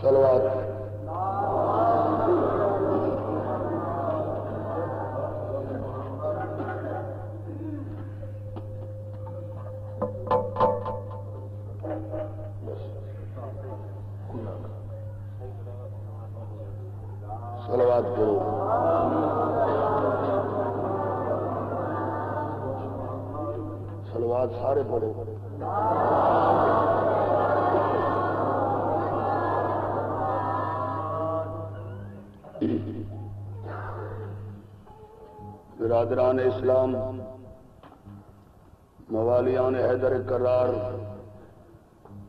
सलवात सलवात करो सलवात सारे पढ़ो बिरादरान इस्लाम, मवालियान हैदर करार,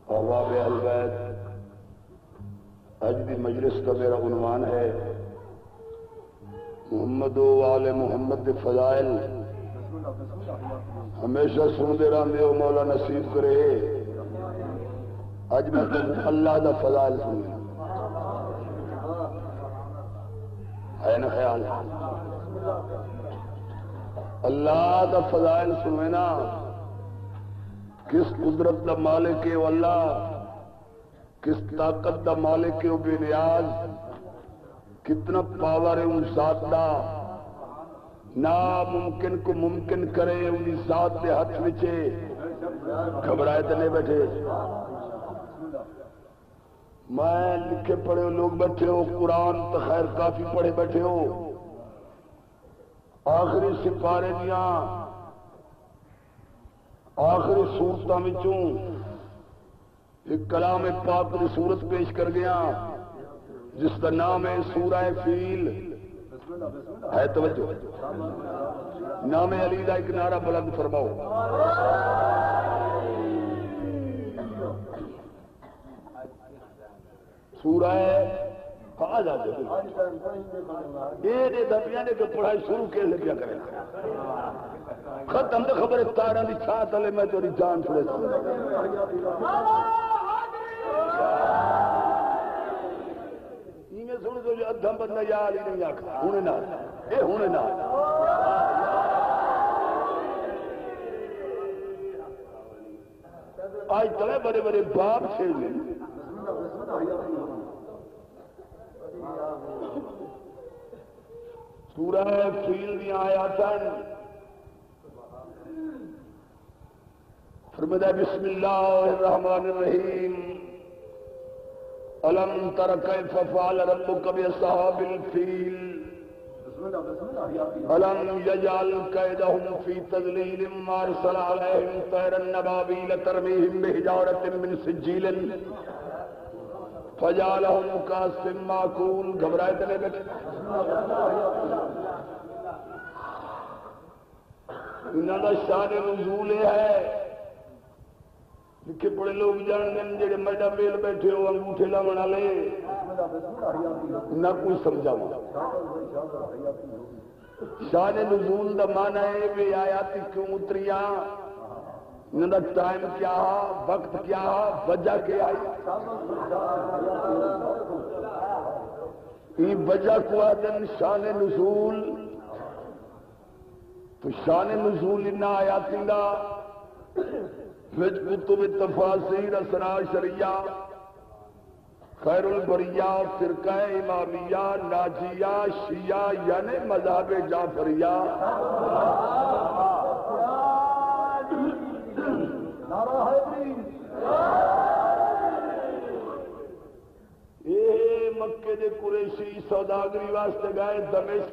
अहबाब अलवैद आज भी मजलिस का मेरा उनवान है। मोहम्मद वाले मोहम्मद फजाइल, हमेशा सुनते रहते हो, मौला नसीब करे। अज मैं तुम अल्लाह का फजाइल सुनना है ना ख्याल। अल्लाह का फजाइल सुने ना। किस कुदरत का मालिक है अल्लाह? किस ताकत का मालिक है बेनियाज? कितना पावर है उन जात का? नामुमकिन को मुमकिन करे उन जात के हाथ में घबराए तो नहीं बैठे। मैं लिखे पढ़े लोग बैठे हो, कुरान तो खैर काफ़ी पढ़े बैठे हो। आखिरी सिपारे दिया आखिरी सूरतों एक कलाम पाक की सूरत पेश कर गया जिसका नाम है सूरा फील। है तवज्जो। नाम अली का एक नारा बुलंद फरमाओ। सूरा तो तो खबर तारा की छा तले मैं तेरी जान सुन जो, अद्धा बंदा यार ही नहीं आखा। हुने ना ना आज तले बड़े बड़े बाप छेड़ सूरह फील दिया आयातन फरमाया, बिस्मिल्लाहिर्रहमानिर्रहीम। अलम तर कैफ फअल रब्बुक बिअसहाबिल फील। अलम यजअल कैदहुम फ़ी तदलील मा अरसल अलैहिम तैरन नबाबील तरमीहिम बिहिजारतिन मिन सिज्जीलिन। फजालहुम कासिम माकूल घबराए तले बैठे इन्हों का शान नजूल है लिखे पड़े लोग जानते जेडे मैडा मेल बैठे हो, अंगूठे लावन वाले ना कोई समझावा शान नजूल का मन है वे आयात क्यों उतरिया। टाइम क्या है वक्त क्या है वजह क्या? है वजह को आदन शान नजूल। तो शान नजूल इन्ना आयाती का विच कुतुब तफासीर असरा शरिया। खैरुल बरिया, फिरका इमामिया, नाजिया, शिया, यानी मज़हब जाफरिया। ये मक्के दे कुरेशी सौदागरी वास्ते गए दमेश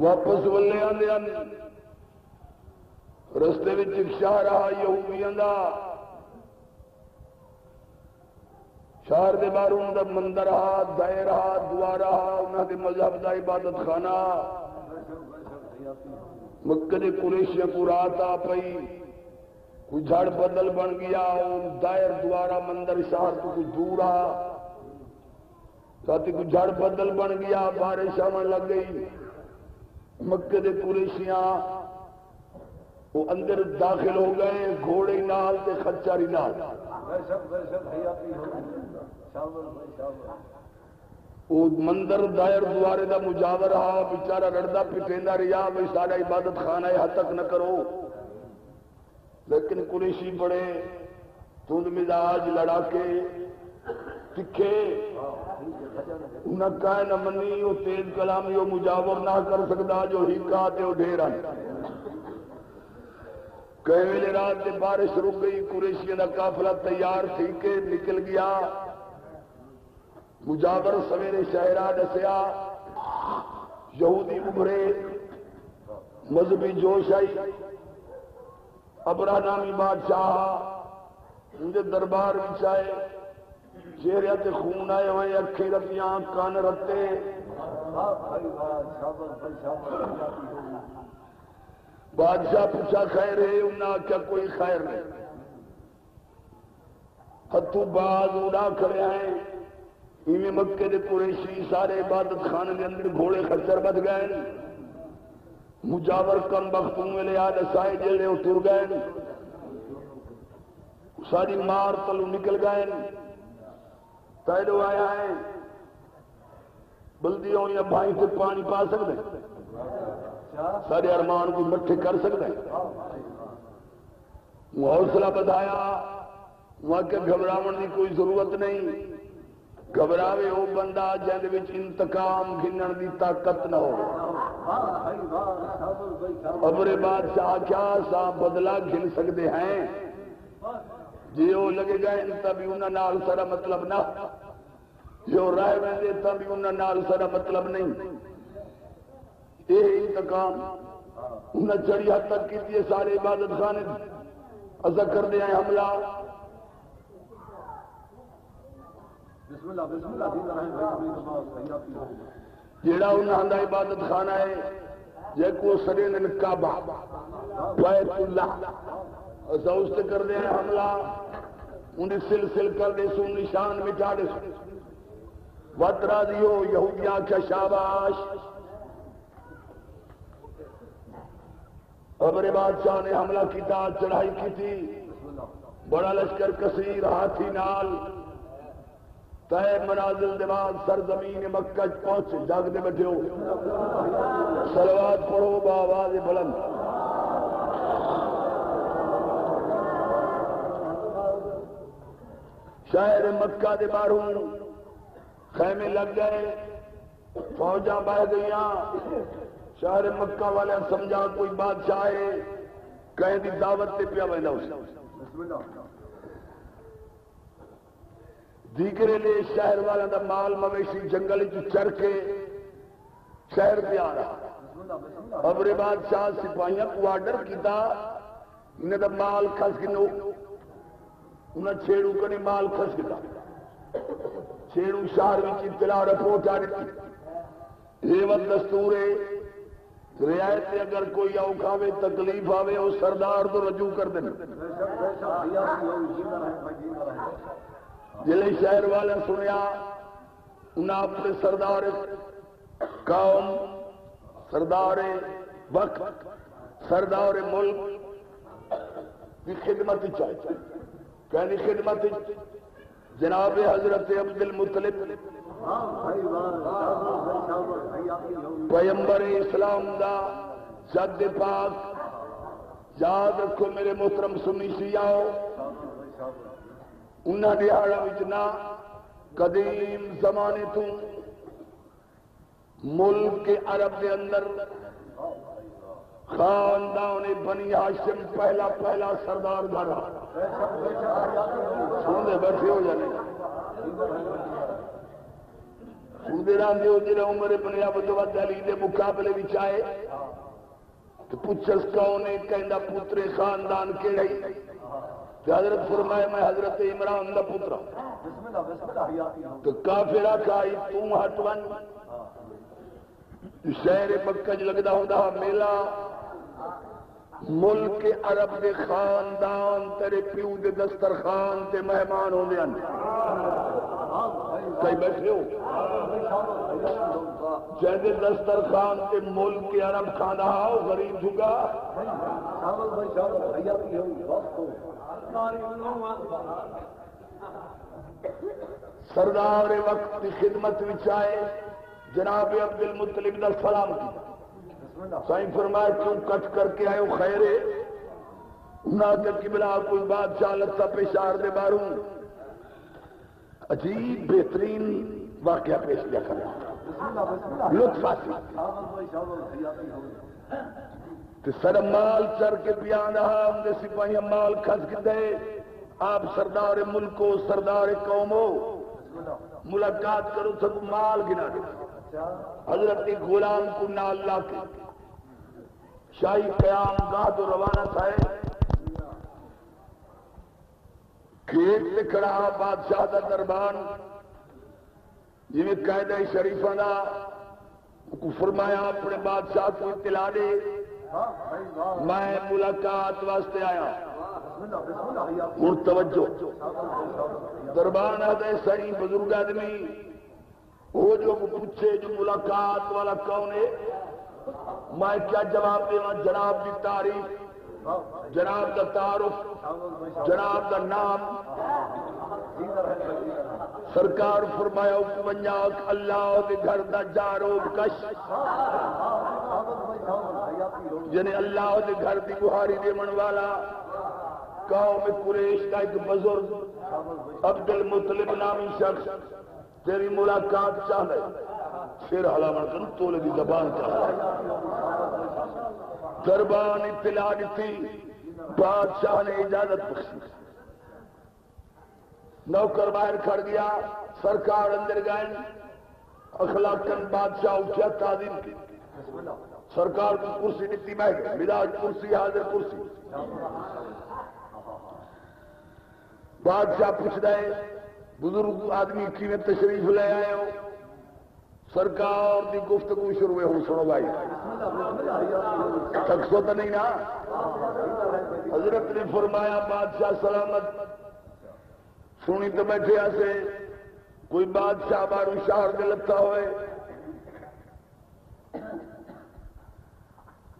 वापस वल्ले आंदे रस्ते में रिक्शा रहा यहूदियों का शहर के बाहर उन्होंने मंदिर हा, दायरा दुआरा उन्होंने मज़हब का इबादत खाना मक्कर कुरेशिया को रात आ पाई। कोई झड़ बदल बन गया उन दायर द्वारा मंदिर शहर तो कुछ दूर आ साथ कुछ झड़ बदल बन गया, बारिश आने लग गई। मक्कर कुरेशिया, वो अंदर दाखिल हो गए, घोड़े नाल ते खच्चरी नाल। ਉਹ ਮੰਦਰ ਦਾਇਰ ਦੁਆਰੇ ਦਾ ਮੁਜਾਵਰ ਆ ਵਿਚਾਰਾ ਰੜਦਾ ਪਿਟੇਂਦਾ ਰਿਹਾ ਵੀ ਸਾਡਾ ਇਬਾਦਤ ਖਾਨਾ ਹੈ ਹੱਦ ਤੱਕ ਨਾ ਕਰੋ ਲੇਕਿਨ ਕੁਰੇਸ਼ੀ ਬੜੇ ਤੁੰਦ ਮਿਜ਼ਾਜ ਲੜਾ ਕੇ ਤਿੱਖੇ ਉਹਨਾਂ ਕਾਇ ਨਾ ਮੰਨੀ ਉਹ ਤੇਜ਼ ਕਲਾਮੀ ਉਹ ਮੁਜਾਵਰ ਨਾ ਕਰ ਸਕਦਾ ਜੋ ਹੀਕਾ ਤੇ ਉਹ ਢੇਰਾਂ ਕਈ ਵੇਲੇ ਰਾਤ ਤੇ ਬਾਰਿਸ਼ ਰੁਕ ਗਈ ਕੁਰੇਸ਼ੀਆਂ ਦਾ ਕਾਫਲਾ ਤਿਆਰ ਥੀ मुजाबर सवेरे शायरा दसिया, यहूदी उभरे, मजहबी जोश आई। अबरा नामी बादशाह उनके दरबार में आए, चेहरे से खून आए हुए अखी रतियाँ कान रते बादशाह पूछा खैर है? उन्हें आख्या, कोई खैर नहीं। हथू बाज उड़ा खड़े हैं। इवें मक्के के कुरेशी सारे इबादत खाने के अंदर घोड़े खच्चर बच गए मुजावर कम वक्त वेले आ दसाए जेड़े तुर गए सारी मार तलू निकल गए आया है बल्दी होनी भाई से पानी पा सकते। सारे अरमान को मट्ठे कर सकते। हौसला बताया वहाँ के घबरावन की कोई ज़रूरत नहीं। घबरावे वो बंदा विच इंतकाम घिनण की ताकत न हो अबरे बादशाह क्या सा बदला घिन सकते हैं। जे वो लगे गए तभी उन्होंने सारा मतलब ना। जो राह वेंदे तभी उन्होंने सारा मतलब नहीं। ये इंतकाम, उन्हें चढ़ी हद तक की सारे इबादत खाने असा करते हैं हमला। जेड़ा उन्होंने इबादत खाना है जेको सरे ने काबा बैतुल्ला असा कर दे हमला उन्हें सिल सिल कर दे सु निशान मिटा दे वतरा दियो यहूदिया क्या शाबाश अबरे बादशाह ने हमला किया चढ़ाई की थी बड़ा लश्कर कसीर हाथी नाल तय मनाजिल दिमाग सरजमीन मक्का पहुँच जागते बैठे हो। सलवाद पढ़ो बाबाज बुलंद। शहर मक्का के बाहरों खैमे लग गए फौजा बह गई शहर मक्का वाले समझा कोई बादशाह है, कहीं दावत से पिया बहना दीगरे ने शहर वालों का माल मवेशी जंगल च चढ़ के शहर पे आ रहा। अबरे बादशाह सिपाहियों को आर्डर किया इन्हें तो माल खस गिनो उन्हें छेड़ू करी माल खस गिता छेड़ू शहर में इतला रिपोर्ट आ रही रेवत दस्तूर है, रियायत से अगर कोई औखावे तकलीफ़ आवे, वो सरदार तो रजू कर देना। ज़िले शहर वाले सुनिया, उन्हें अपने सरदार कौम सरदार वक्त, सरदार मुल्क की खिदमत कहनी खिदमत, जनाब हज़रत अब्दुल मुतलिब पैंबर इस्लाम का जद पाक, याद रखो मेरे मोहतरम सुनी उन्होंने दिहाड़ा ना कदीम जमाने तू मुल्क के अरब के अंदर खानदान बनी हाशिम पहला पहला सरदार घर सुनते बैठे हो जाने। सुनते रहते हो जिन्हें उम्र बनिया बदोबद अली के मुकाबले भी आए। तो पुछस कौन है कहना पुत्रे खानदान केड़े? हज़रत फरमाए मैं हज़रत इमरान का पुत्र तो काफिरा खाई तू हट वन शहर मक्का लगता होंगे मेला। मुल्क अरब के खानदान तेरे प्यू के दस्तरखान से मेहमान होंगे कई बैठे हो? जैसे दस्तरखान के मुल्क के अरब खाना हो गरीब झुका सरदार वक्त की खिदमत विचाए जनाब अब्दुल मुतलिब का सलाम किया साईं फरमाया क्यों कट करके आयो खैरे, ना के किबला कोई बादशाह लत्ता पेशार दे बारू। अजीब बेहतरीन वाक्य पेश किया कर लुत्फासी। सर माल चर के पिया रहा सिपाही माल खस के आप सरदार मुल्को सरदार कौमो मुलाकात करो, सब माल गिना दे। हज़रत गुलाम को ना अल्लाह के, शाही कयाम गाह तो रवाना था खेत से खड़ा बादशाह का दरबान जिम्मे कायदा शरीफा का फरमाया, अपने बादशाह को इतला दे। मैं मुलाकात वास्ते आया। हूँ तवज्जो। दरबान है सही बुज़ुर्ग आदमी। वो जो पूछे, जो मुलाकात वाला कौन है? मैं क्या जवाब देना? जनाब की तारीफ़, जनाब का तारुफ, जनाब का नाम। सरकार फरमाया पंजाब अल्लाह के घर का जारो कश। जने अल्लाह के घर की बुहारी देवन वाला कौम कुरेश का एक बुज़ुर्ग, अब्दुल मुतलिब नामी शख्स, तेरी मुलाकात चाह फिर हलावण कर तोले की जबान चाह दरबान इतला दी बादशाह ने इजाज़त बख्शी। नौकर बाहर खड़ गया, सरकार अंदर गए अखलाकन बादशाह उठा ताजीम की। सरकार को कुर्सी नीति बह गई मिजाज कुर्सी, हाजिर कुर्सी। बादशाह पूछ रहे बुज़ुर्ग आदमी की में तशरीफ़ ले आए हो? सरकार की गुफ्तगु शुरू है हूँ सुनो भाई। थकसो तो नहीं ना? हज़रत ने फरमाया, बादशाह सलामत। सुनी तो बैठे से कोई बादशाह बारू शहर में लगता हो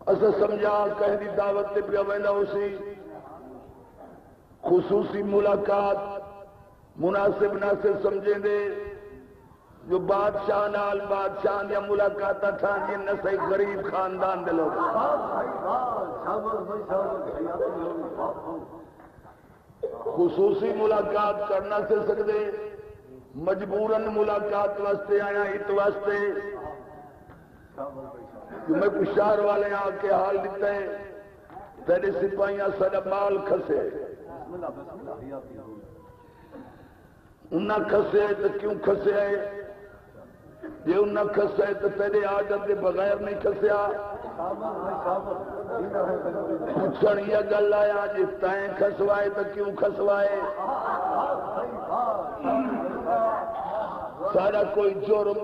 अस समझा कह दी दावत से पिया वह खसूसी मुलाकात मुनासिब नासिब समझे दे जो बादशाह नाल बादशाह दिया मुलाकात था न सही गरीब खानदान दे लोग. खसूसी मुलाकात करना से सकते मजबूरन मुलाकात वास्ते आया इत वास्ते. कुछ शहर वाले आके हाल दिता तेरे सिपाहियाँ सारा माल खसे। उन्हें खसे तो क्यों खसे जे उन्हें खसे तो तेरे आर्डर के बगैर नहीं खसिया पूछण यह गल आया जे तैं खसवाए तो क्यों खसवाए? सारा कोई जुर्म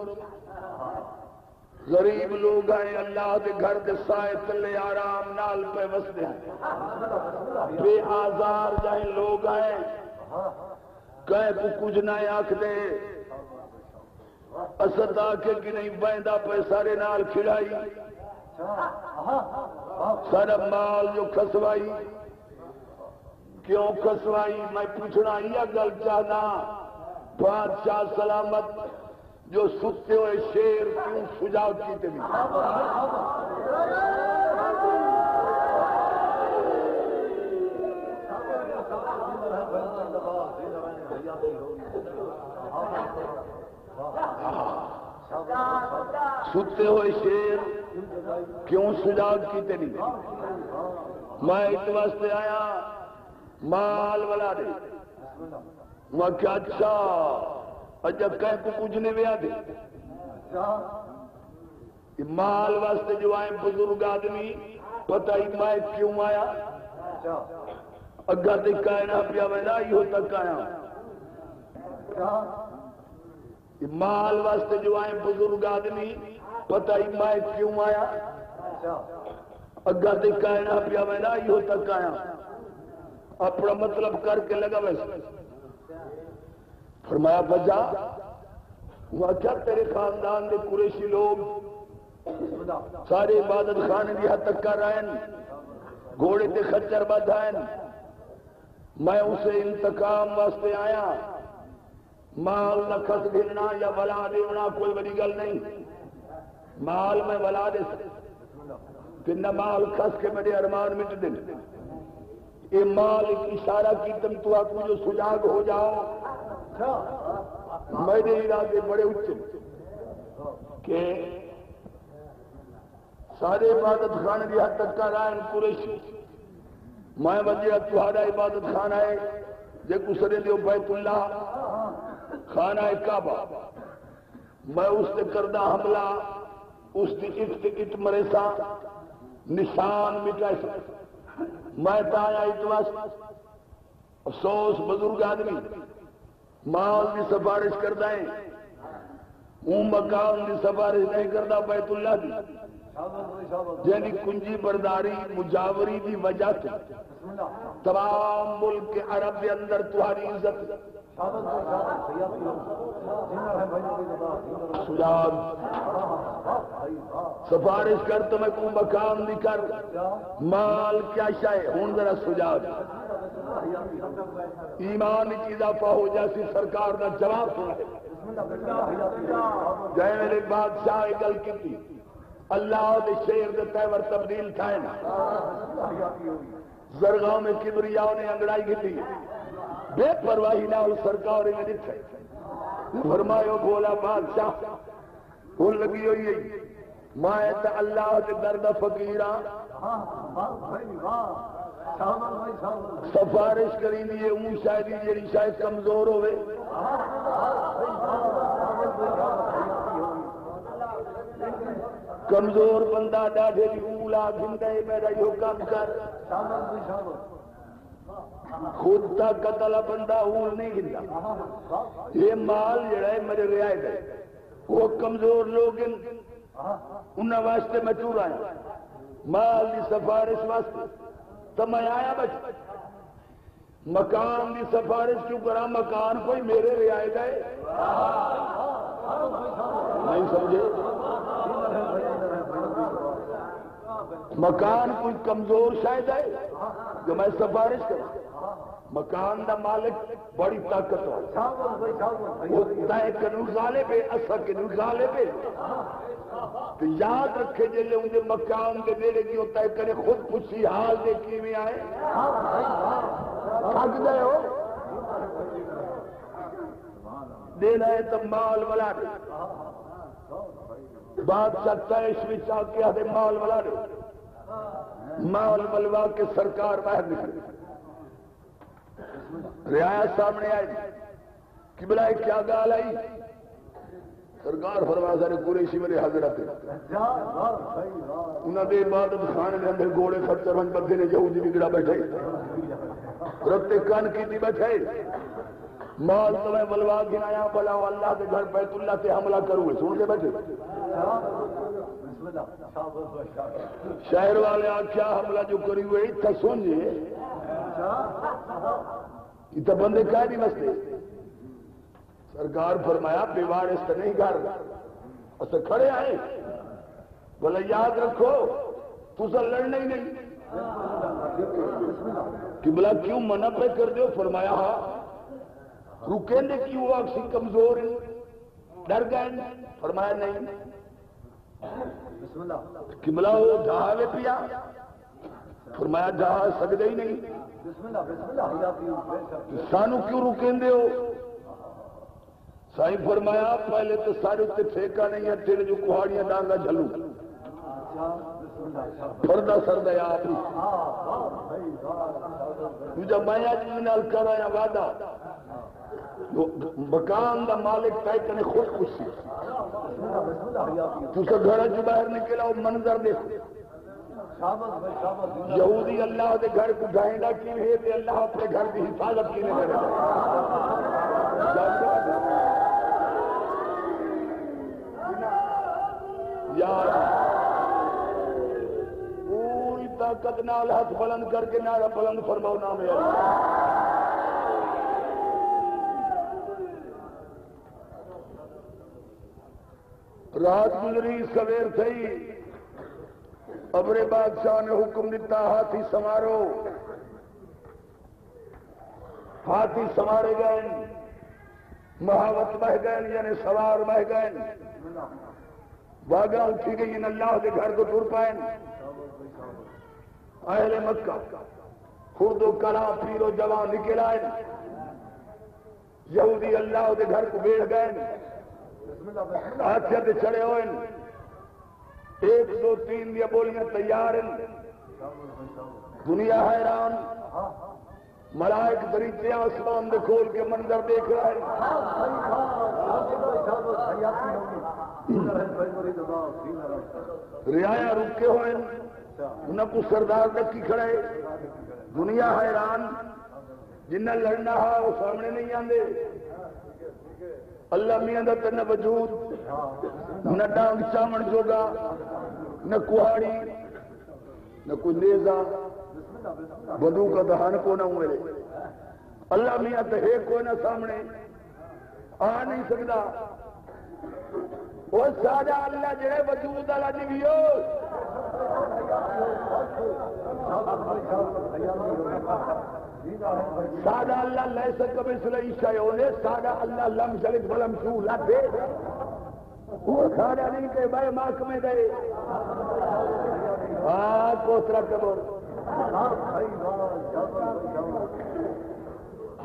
गरीब लोग आए, अल्लाह के घर के साए थले आराम नाल पे वसते हैं। बे आजार जाए लोग आए कह को कुछ ना आख दे असद आके कि नहीं बहदा पे सारे नाल खिड़ाई। सारा माल जो खसवाई, क्यों खसवाई? मैं पूछना यह गल चाहना। बादशाह सलामत। जो सुते हुए शेर क्यों सुझाव की भी। सुते हुए शेर, क्यों सुजाग की तेरी मैं इस वास्ते आया, माल वाला दे मैं क्या अच्छा अजा कह को कुछ नहीं व्या दे। माल वास्ते जो आए बुज़ुर्ग आदमी पता ही मैं क्यों आया? अगा तक कहना पिया वेंदा इहो तक आया। माल वास्ते जो आए बुज़ुर्ग आदमी पता ही मैं क्यों आया? अगा तक कहना पिया वेंदा इहो तक आया। अपना मतलब करके लगा वैसे फरमाया, बजा। हुआ, क्या तेरे खानदान के कुरेशी लोग सारे इबादत खाने की हद तक कर रहे घोड़े ते खच्चर हैं? मैं उसे इंतकाम वास्ते आया। माल न खस गिरना या बला देना कोई बड़ी गल नहीं। माल में बला दे कि न माल खस के मेरे अरमान मिट दे। ये माल एक इशारा की तुम तो आपको जो सुजाग हो जाओ। मेरे इरादे बड़े उच्च के सारे इबादत खान की हद तक कर आए कुरेशी। मैं वजह तुम्हारा इबादत खाना है, जे गुसरे दियो बैतुल्ला। खाना है काबा। मैं उससे करदा हमला उसकी इट इट मरे सा निशान मिटा सा मैं ताया इतवास अफसोस, बुज़ुर्ग आदमी। माल की सिफारिश करता है। हूँ मकान की सिफारिश नहीं करता बैतुल्ला की जैनी कुंजी बरदारी, मुजावरी की वजह से। तमाम मुल्क के अरब के अंदर तुम्हारी इज़्ज़त। सुजान, सिफारिश कर तो मैं को मकान दी कर। माल क्या शायद हूँ? जरा सुजान। ईमान की इजाफा हो जैसी सरकार का जवाब जय मेरे बादशाह गल की अल्लाह के शेर के तैवर तब्दील थे ना। जरगांव में किबरियाओं ने अंगड़ाई की बेपरवाही ना उस सरकार में दिखे फरमायो बोला बादशाह हो लगी हुई है। मैं तो अल्लाह के दर्द फकीरा सिफारिश करी दी ऊं शायद जी शायद कमज़ोर होवे। कमज़ोर बंदा डाढ़े ऊला भिंडे मेरा यो कम कर। खुद का कतल बंदा ऊल नहीं गिनता ये माल जड़ा है, मेरे रियायत है। वो कमज़ोर लोग उन्हें वास्ते मैं चूर। आया माल की सिफारिश वास्ते। तो मैं आया बच मकान की सिफारिश क्यों करा? मकान कोई मेरे रियायत है नहीं समझे? मकान कोई कमज़ोर शायद है जो मैं सिफारिश करूँ? मकान का मालिक बड़ी ताकत हो। तय कनू गाले पे असा कनू गाले पे। तो याद रखे जल्ले उनके मकान के नेड़े की तय करे, खुद पुछी हाल दे कि आए। देना है। तो माल वाला बादशाह तैश में आके आते माल वाला माल मलवा के सरकार बाहर निकली। रियायत सामने आई। कि बुलाए क्या गाल आई? सरकार फरमा सारे कुरेशी मेरे हज़रत उन्होंने इबादत खान के अंदर घोड़े खच्चर हंज बदे ने जी बिगड़ा बैठे। रत्ते कान की बैठे। माल तो मैं बलवा गिनाया भला अल्लाह के घर बैतुल्ला से हमला करूँगे सुन के बैठे? शहर वाले आख्या, हमला जो करी हुए इतना सुन इतना बंदे कह नहीं बसते सरकार फरमाया बिवाड़ इस नहीं कर अच्छा खड़े आए। बोले याद रखो तुसा लड़ना ही नहीं। कि बोला क्यों मना पे कर दो फरमाया हा रुकेंगे क्यों? अक्सी कमज़ोर डर गए फरमाया नहीं। कि बोला वो ढावे पिया। फरमाया ढा सकते ही नहीं। सानू क्यों रुकेंदे हो? साई फरमाया, पहले तो सारे उत्ते ठेका नहीं है, तेरे जो कुहाड़ियाँ डांगा झलू फरदा सरदा आप। नाल कर आया वादा? मकान मालिक खुद खुश तुस घर च बाहर निकल आओ, मंजर देखो। यहूदी अल्लाह के घर को गाएगा कि है ते अल्लाह अपने घर की हिफाजत की करे पूरी ताकत नाल हाथ बुलंद करके नारा बुलंद फरमाओ नाम रात गुजरी, सवेर थी अबरे बादशाह ने हुक्म दिता, हाथी समारो हाथी समारे गए। महावत बह गए, यानी सवार बह गए। वागा उठी गई इन अल्लाह के घर को टूर पाए। अहले मक्का, खुर्दो कला, पीरो जवान निकल आए। यहूदी अल्लाह के घर को बैठ गए। हाथिया चढ़े हुए। एक दो तीन दिया बोलियाँ तैयार हैं। दुनिया हैरान। मलाइक दरीचे आसमान खोल के मंजर देख रहा है। रियाया रुके हुए। न को सरदार डकी खड़े। दुनिया हैरान जिन्ना लड़ना है, वो सामने नहीं आते अल्लाह मियाँ का तेन वजूद। न डांग चावण जोगा, न कुहाड़ी, न कोई नेजा। बंदू का दहान को ना मेरे अल्लाह मियाँ तो है कोई ना सामने। आ नहीं सकता वो सारा अल्लाह जेड़े वजूद वाला जीवियो सादा अल्लाह ले सक मिसल शयोने सादा अल्लाह लम शलिक बलम शू लाते वो सादा नहीं के भाई माक में गए हाँ कोसरा कबर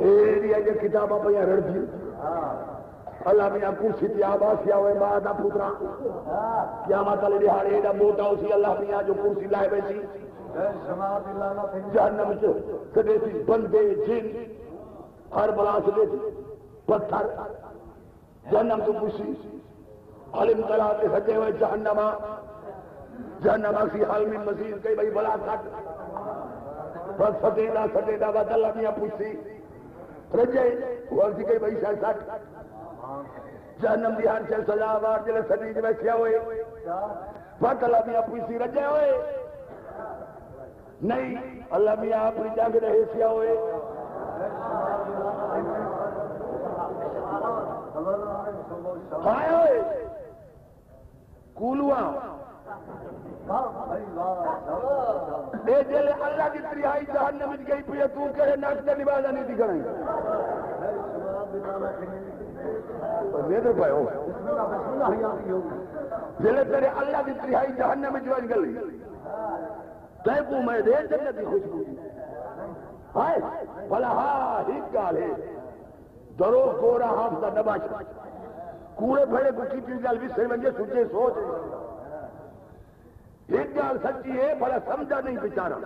एरिया जो किताबा पे रड़जी अल्लाह मियाँ कुर्सी ते आबास या हुए माँ दा पुत्रा। क्या माता ले दिहाड़े एडा मोटा उसी अल्लाह मियाँ जो कुर्सी लाए बैठी जहनम च, कदे सी बंदे, जिन, हर बला सदे सी, पत्थर। जहनम तो कुर्सी हलिम कला के सजे हुए जहन्नमा। जहन्नमा सी हाल में मजीद कई भाई बला कट बस सदेदा सदेदा बदल मियाँ पूछी रजे, वो कई भाई शायद जन्म दी हर शे सजावार ज़िले च बैठिया हुए। फट अल्लाह मियाँ पूछी रजे हुए। नहीं, अल्लाह मियाँ अपनी जंग रहे सिया हुए। कूलुआ। अल्लाह की त्रिहाई जहन्नम गई पी तू कहे नाक का लिबाजा नहीं दिखना नेदर पायो जेले तेरे अल्लाह की त्रिहाई जहन्नम में ज्वाइन गई तय को मैं दे जन्नत की खुशबू। हाय, भला हा, ही गाल है। दरो कोरा हाफ़ का नबाश। कूड़े फड़े गुटी की गल भी सही वंजे सुचे सोच। एक गाल सच्ची है, भला समझा नहीं बेचारा।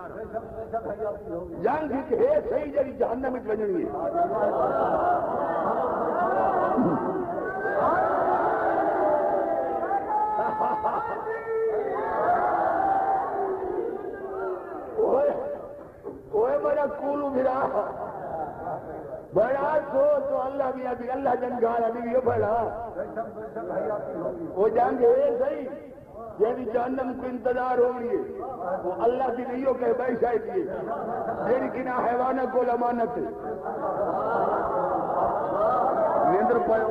जंग हिक है, सही जड़ी जहन्नम में वजनी है। मेरा कूलू भिरा बड़ा सो तो अल्लाह भी अभी अल्लाह जंगाल अभी भी बड़ा। वो जाएँगे सही। यदि जहन्नम को इंतज़ार हो रही है वो अल्लाह की नहीं हो भाई शायद ये मेरी किना हैवाना को अमानत निंद्र पायो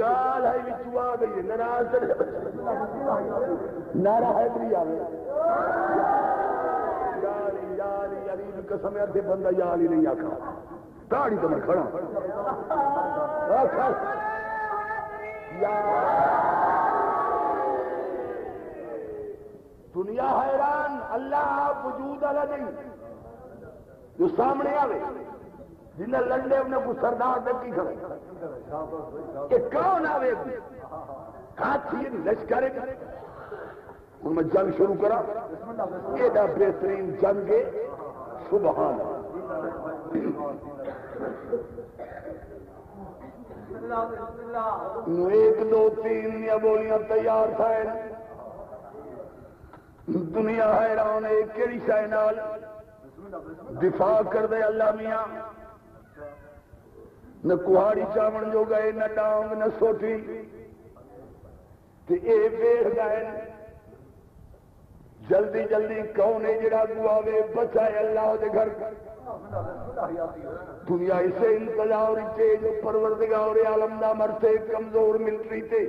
गाल है बिचू आ गई नाराज़ नारा हैदरी आवे यारी यारी यारी कसम अद्धे बंदा यार ही नहीं आखा दाढ़ी तो मैं खड़ा दुनिया हैरान, अल्लाह वजूद वाला नहीं। जो सामने आवे जिन्हें लड़ने उन्हें कुछ सरदार ने की करे। कौन आवे हाथी लश्कर हूँ मैं जंग शुरू करा। एडा बेहतरीन जंग सुबह एक, दो, तीन या बोलियाँ तैयार था दुनिया हैरान है केड़ी शाय नाल? दिफा कर दे अल्लाह मिया। न कुहाड़ी चावण जो गए, न डांग, न सोटी। ते जल्दी जल्दी कौन है जरा गुआवे? बचाए अल्लाह के घर। दुनिया इसे इंतज़ार चे जो परवरदिगार आलम ना मरते, कमज़ोर मिलिट्री थे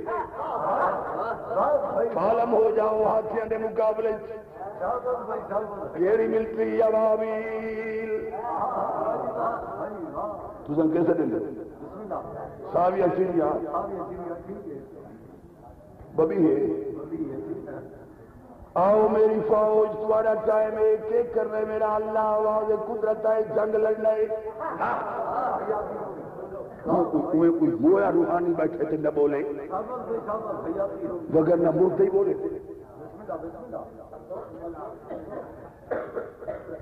फालम हो जाओ हाथियों के मुकाबले केड़ी मिलिट्री अवामील तुम कैसे दिल साविया चिड़िया बबी है आओ मेरी फौज तुम्हारा टाइम है के कर रहे मेरा अल्लाह आवाज़ कुदरत है जंग लड़ना है कोई कोई गोया रूहानी बैठे थे न बोले वगर न मुर्द ही बोले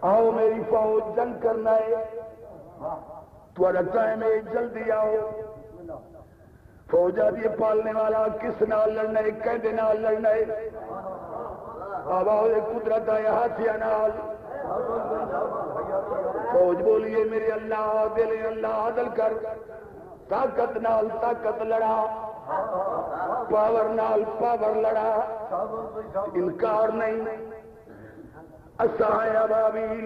आओ मेरी फौज, जंग करना है। तुम्हारा टाइम है, जल्दी आओ। फौजा दिए पालने वाला किस नाल लड़ना है कहते नाल लड़ना है? आवाज़ कुदरत है हाथिया नाल। फौज बोलिए, मेरे अल्लाह, दिल अल्लाह, आदल कर। ताकत नाल ताकत लड़ा। पावर नाल पावर लड़ा। इनकार नहीं। असा है अबाबील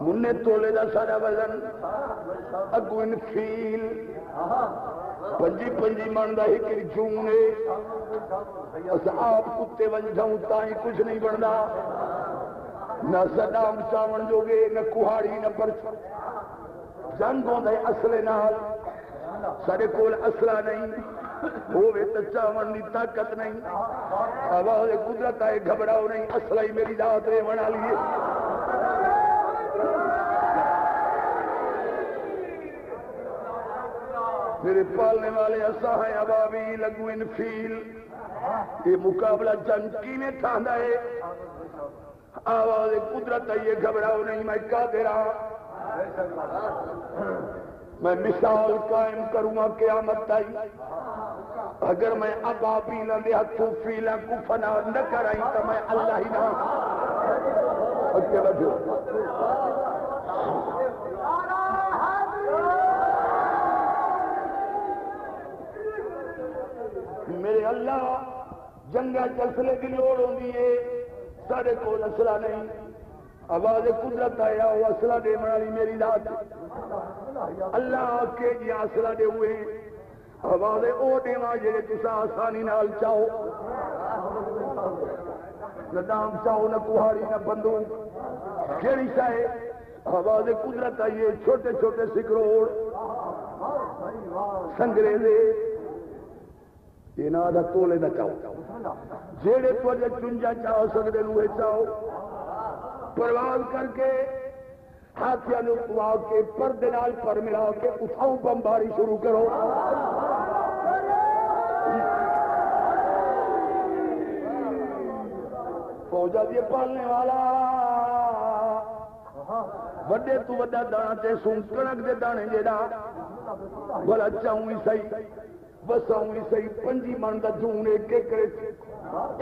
मुन्ने तोले का सारा वज़न। अगू इनफील। पंजी पंजी मन का एक जून अस आप कुत्ते वंज जाऊँ ताई कुछ नहीं बनता न सदाम चावण जोगे, न कुहाड़ी, न पर जंग होंगे असले नाल। सारे कोल असला नहीं होवे तो चावण की ताकत नहीं आवाज़ कुदरत है घबराओ नहीं असला ही मेरी रात रे बना लिए मेरे पालने वाले असा है अबाबी लगू इन फील ये मुकाबला जंग की ने थांदा है आवाज़ कुदरत है ये घबराओ नहीं मैं क्या दे रहा मैं मिसाल कायम करूँगा क्यामत आई अगर मैं अबाबीला दे हथों फीला कुफना न कराई तो मैं अल्लाह ही ना। मेरे अल्लाह जंगा चलसले की लोड़ होती है। सारे को असला नहीं। आवाज़ कुदरत आया वो असला दे वाली मेरी रात अल्लाह के जी असला दे हुए। आवाज़ ओ देवा जेड़े तुसा आसानी नाल चाहो। न दाम चाहो, न कुहाड़ी, न बंदूक। जेड़ी चाहे, आवाज़ कुदरत आइए छोटे छोटे सिकरोड़ संगरेले इना तोले न चाहो। जेड़े तुझे चुंजा चाह सकते हुए चाहो। परवान करके हाथियों कुआ के पर्दे पर मिला के उठाओ बमबारी शुरू करो। फौजा दिए पालने वाला। वॾे तूं वॾा दाणा चेसूं कणक जे दाने जहिड़ा भला चऊं ई सही। बसाऊं सही, पंजी मन का जून एक एक करे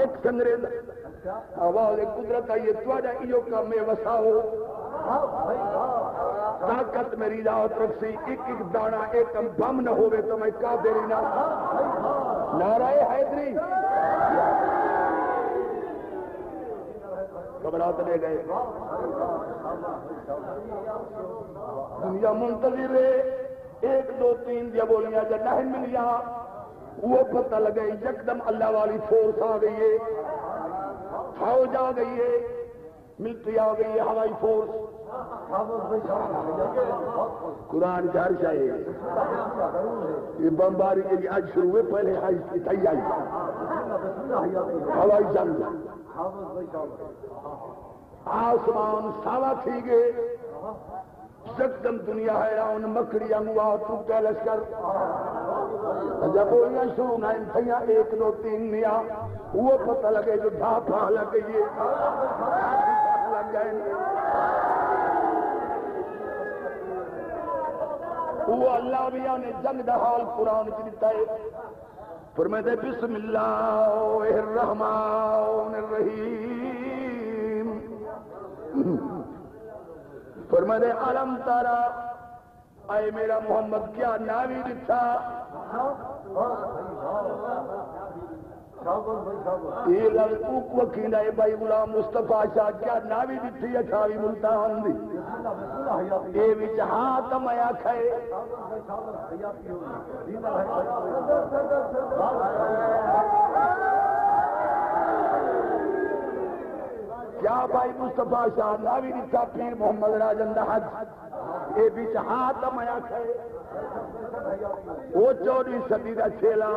एक संगरे हवाले कुदरत आई तुआडा इयो कम है, वसाओ। ताकत मेरी रात रखसी, एक एक दाना एक बम न होवे तो मैं का देरी ना। नाराय हैदरी। घबरात ले गए। दुनिया मुंतजिर एक, दो, तीन दिया बोलियाँ जब नहीं मिलिया, वो पता लगे यकदम अल्लाह वाली फोर्स आ गई है। फौज आ गई है। मिलिट्री आ गई है, हवाई फोर्स। कुरान चार शाये ये बमबारी के लिए आज शुरू हुए, पहले हाई की तैयारी। हवाई जंग। आसमान सावा थी गए। सकदम दुनिया है हैरान मकड़ी अंगुआ तू क्या लश्कर जब बोलियाँ शुरू ना थिया एक दो तीन मिया। वो पता लगे जो ढापा लग गई लग गए वो अल्लाह भी ने जंग दा हाल कुरान च दिता है। फरमाते बिस्मिल्लाह रहमान रहीम फरमाते अलम तारा, आए मेरा मोहम्मद, क्या नावी दिखा ये लड़कूक वकील है भाई गुलाम मुस्तफ़ा शाह, क्या नावी दिखी है छावी मुल्तान दी? ये विच हाथ मया खाए क्या भाई मुस्तफ़ा शाह नावी दिखा पीर मोहम्मद राजन हज। ये विच हाथ मया खाए वो चौदहवीं सदी का छेला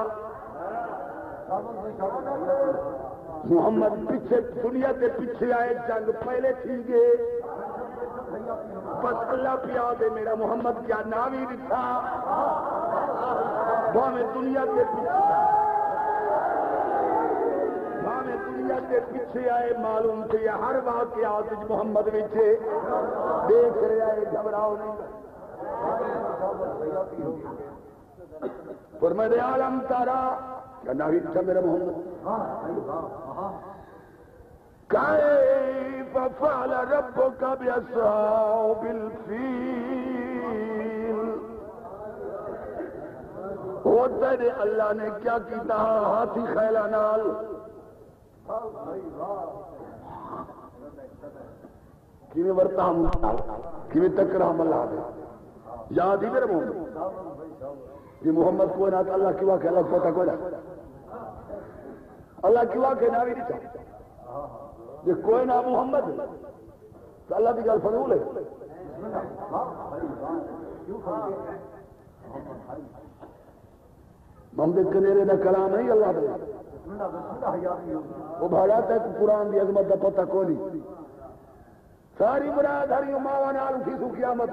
मुहम्मद पीछे दुनिया के पीछे आए जंग पहले थी गए बस अल्लाह पिया दे मेरा मोहम्मद क्या ही लिखा भावे दुनिया के पीछे दे पिछे आए मालूम थे हर वाकयात मुहम्मद विच देख रहा है घबराओ नहीं फरमद आलम तारा कहना भी था मेरा मोहम्मद कैफ फल रब का बिलफील वो तेरे अल्लाह ने क्या किया हाथी खैला नाल को कोई ना। मोहम्मद। तो अल्लाह की गल कलाम नहीं अल्लाह वो भाड़ा तक कुरान की अजमत का पता को नहीं सारी मुराद मावा नाल उठी सु कियामत।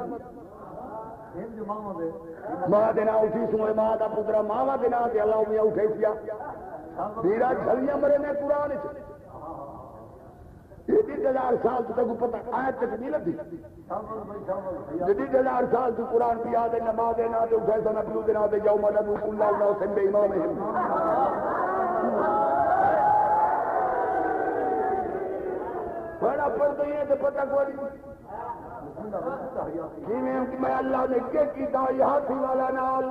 माँ दे ना उठी सु माँ का पुत्रा मावा के ना ते अल्लाह मियाँ उठे सिया दीरा छलियाँ मरे ने कुरान च। हज़ार साल तो तक पता, आयत तक नहीं लगी डेढ़ हज़ार साल तू कुरान पिया दे नमा दे ना दे उठे सना दे ना दे जाओ मना कुल्ला ना इमाम है। बड़ा पढ़ गई है तो पता कोई मैं अल्लाह ने के हाथी वाला नाल।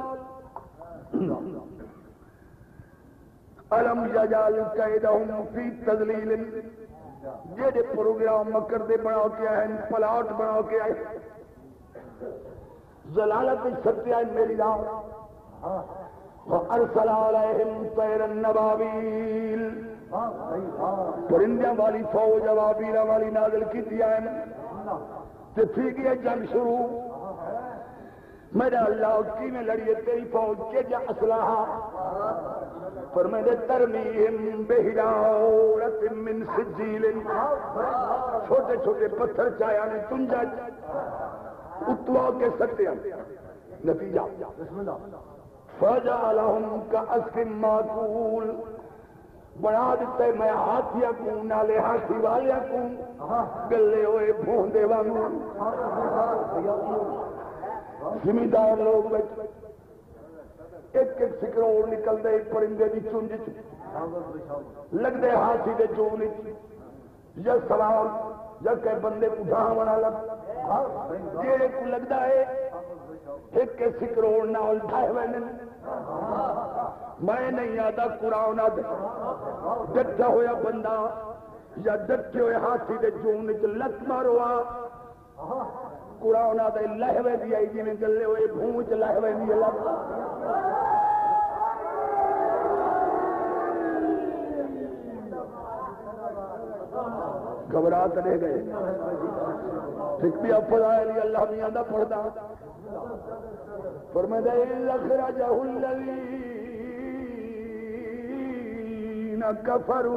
अलम जजाल कैदहुम फ़ी जेडे प्रोग्राम मकर दे बना के आए प्लाट बना के आए जलालत सत्य मेरी राम परिंदे वाली फौज अबाबीला वाली नाजल की थी गई जंग शुरू मेरा अल्लाह की में लड़िए तेरी फौज के जा असलाहा पर मैंने तरमीम बेहिरात मिन सिजील छोटे छोटे पत्थर चाया ने तुंजा उतवा के सत्या नतीजा फजालहुम का अस्किम माकूल बना दिते मैं हाथिया को नाले हाथी वाले को गले होए भोंदे वांगू जिमीदार लोग एक एक सिकरोड़ निकलते परिंदे की चुंज लगते हाथी के चून या सवाल या कई बंदे ढावना लग जेड़े को लगता है एक एक सिकरोड़ ना उल्टाए हुए मैं नहीं आता कुरान डटा होया बंदा या डटे हुए हाथी के चून च लत मारो कुरान लहवे दी आई जिमें गले हुए भूं च लहवे दी लत घबरा करे गए। ठीक भी अल्लाह का पढ़दा। पर मैं लखरा जहुल्लवी न कफरू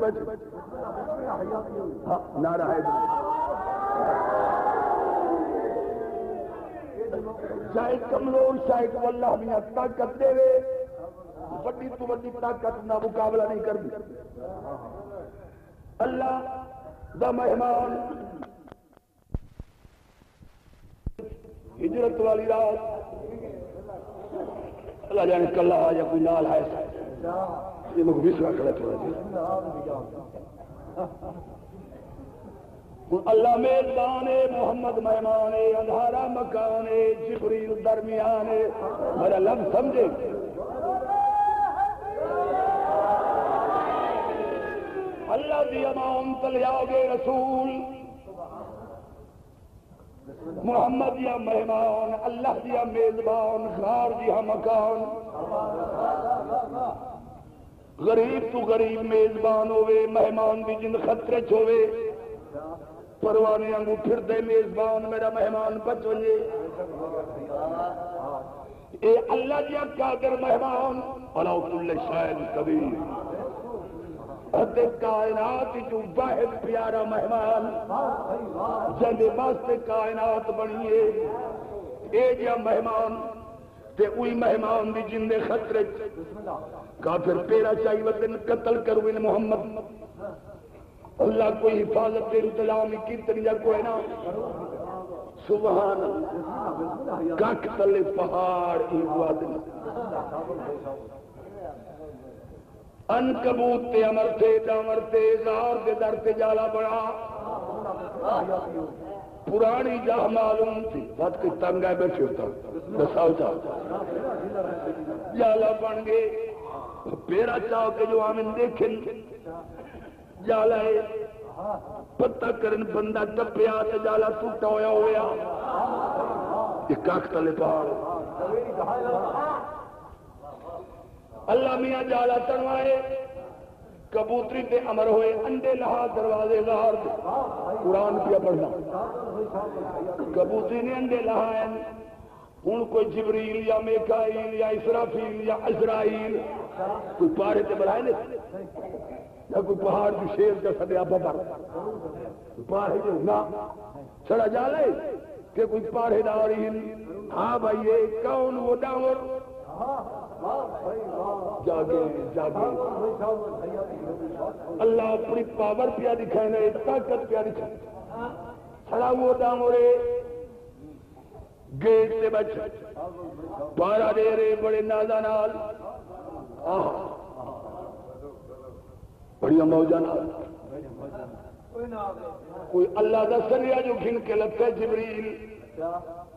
बच शायद कमज़ोर शायद वल्ला मियाँ ताकत देवे वी तो वी ताकत ना मुकाबला नहीं कर अल्लाह द मेहमान हिजरत वाली रात अल्लाह जाने कल्ला या कोई नाल है ये लोग विश्वा खड़ा थोड़ा अल्लाह मेजबान मोहम्मद मेहमान अंधारा मकान जिबरील दरमियान मेरा लफ्ज समझे अल्लाह दी अमान तलियागे रसूल। मोहम्मद या मेहमान, अल्लाह दिया मेजबान खार दिया मकान। गरीब तू गरीब मेजबान होवे, मेहमान भी जिन खतरे च होवे। परवाने वांगू फिरदे मेजबान, मेरा मेहमान बच वजे ए अल्लाह दिया कादर मेहमान अलाउकुल्ल शायद कबीर। हद कायनात जो वाहिद, प्यारा मेहमान जंदे वास्ते कायनात बनिए। मेहमान, ते उही मेहमान दी जिंदे खतरे काफिर पेरा चाहिए वतन कत्ल करो इन मोहम्मद। अल्लाह कोई हिफाजत के इंतज़ाम की तरीका कोई ना। सुबहान कख तले पहाड़ अन कबूत ते अमर थे डामर ते जार दे दर ते जाला बड़ा। पुरानी जाह मालूम थी बात कोई तंग है बैठे होता दसाओ चाह जाला बन गए। पेरा चाह के जो आमिन देखे, जाला है। पता करन बंदा टपया ते जाला टूटा होया होया। ये कख तले पहाड़ अल्लाह मियाँ जाला तनवाए कबूतरी ते अमर होए, अंडे लहा दरवाजे लार कुरान पिया पढ़ना। कबूतरी ने अंडे लहाए हूँ कोई जिबरील या मेकाइल या इसराफील या अजराइल, कोई पारे ते बनाए ने? या कोई पहाड़ की शेर का सदे आपा पर? पहाड़े जो ना? छड़ा जाले के कोई पहाड़ेदार हाँ भाई, ये कौन वो डावर जागे जागे। अल्लाह अपनी पावर पिया दिखाए ना ताकत पिया दिखाए। छड़ा वो डामोरे गेट से बच। पारा दे रहे बड़े नादा नाल। बढ़िया मौजा नाल। कोई अल्लाह का सरिया जो खिन के लगता जिबरील।